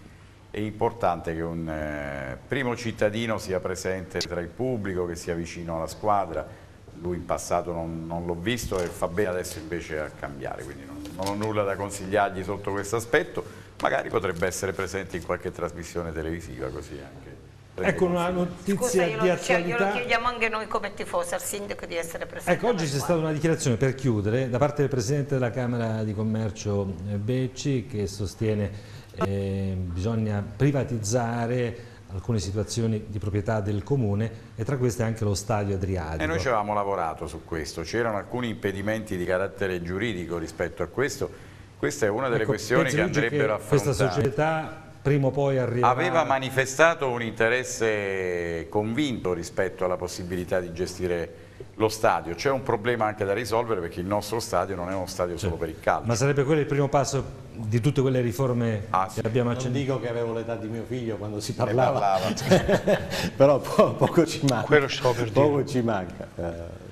F: è importante che un eh, primo cittadino sia presente tra il pubblico, che sia vicino alla squadra. Lui in passato non, non l'ho visto e fa bene adesso invece a cambiare, quindi non, non ho nulla da consigliargli sotto questo aspetto. Magari potrebbe essere presente in qualche trasmissione televisiva così anche.
B: Ecco una.
G: Scusa,
B: notizia
G: glielo,
B: di
G: dice- glielo
B: attualità.
G: chiediamo anche noi come tifosi al sindaco di essere presente.
B: Ecco, oggi c'è stata una dichiarazione per chiudere da parte del Presidente della Camera di Commercio eh, Becci che sostiene eh, bisogna privatizzare alcune situazioni di proprietà del Comune e tra queste anche lo stadio Adriatico.
F: E noi ci avevamo lavorato su questo, c'erano alcuni impedimenti di carattere giuridico rispetto a questo, questa è una delle
B: Ecco,
F: questioni che andrebbero affrontate.
B: Questa società prima o poi arriverà...
F: Aveva manifestato un interesse convinto rispetto alla possibilità di gestire lo stadio, c'è un problema anche da risolvere perché il nostro stadio non è uno stadio solo per il calcio.
B: Ma sarebbe quello il primo passo di tutte quelle riforme che abbiamo
C: Non
B: accennato?
C: dico che avevo l'età di mio figlio quando si
F: Ne
C: parlava,
F: parlava.
C: però po- poco ci manca.
I: Quello stavo per dire.
C: Poco ci manca. Eh,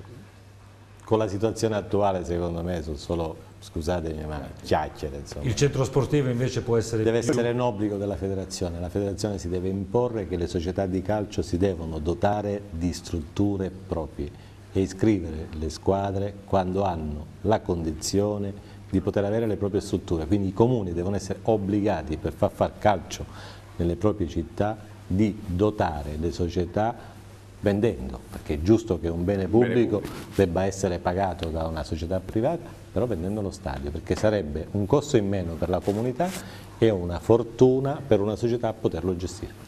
C: con la situazione attuale secondo me sono solo, scusatemi, ma chiacchiere. Insomma.
B: Il centro sportivo invece può essere...
C: Deve essere un obbligo della federazione, la federazione si deve imporre che le società di calcio si devono dotare di strutture proprie e iscrivere le squadre quando hanno la condizione di poter avere le proprie strutture, quindi i comuni devono essere obbligati per far far calcio nelle proprie città di dotare le società vendendo, perché è giusto che un bene pubblico debba essere pagato da una società privata, però vendendo lo stadio, perché sarebbe un costo in meno per la comunità e una fortuna per una società a poterlo gestire.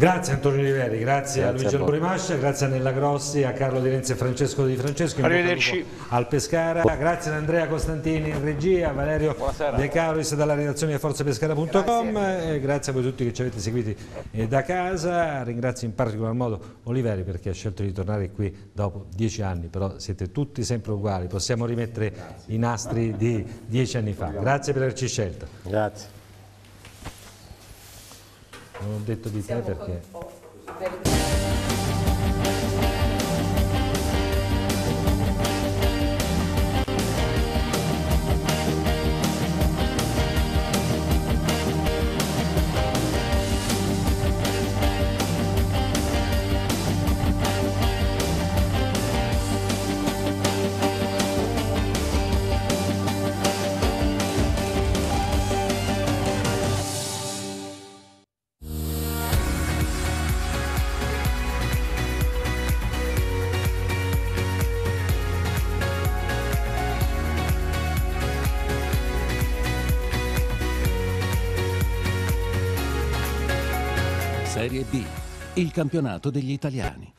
B: Grazie Antonio Oliveri, grazie,
C: Grazie
B: a Luigi. Alborimascia, grazie a Nella Grossi, a Carlo Di Renzi e Francesco Di Francesco.
I: Arrivederci.
B: Al Pescara, grazie ad Andrea Costantini in regia, a Valerio De Carolis dalla redazione di forzepescara.com e grazie a voi tutti che ci avete seguiti eh, da casa. Ringrazio in particolar modo Oliveri perché ha scelto di tornare qui dopo dieci anni, però siete tutti sempre uguali, possiamo rimettere i nastri di dieci anni fa. Grazie per averci scelto.
C: Grazie.
B: Non ho detto di te perché...
A: campionato degli italiani.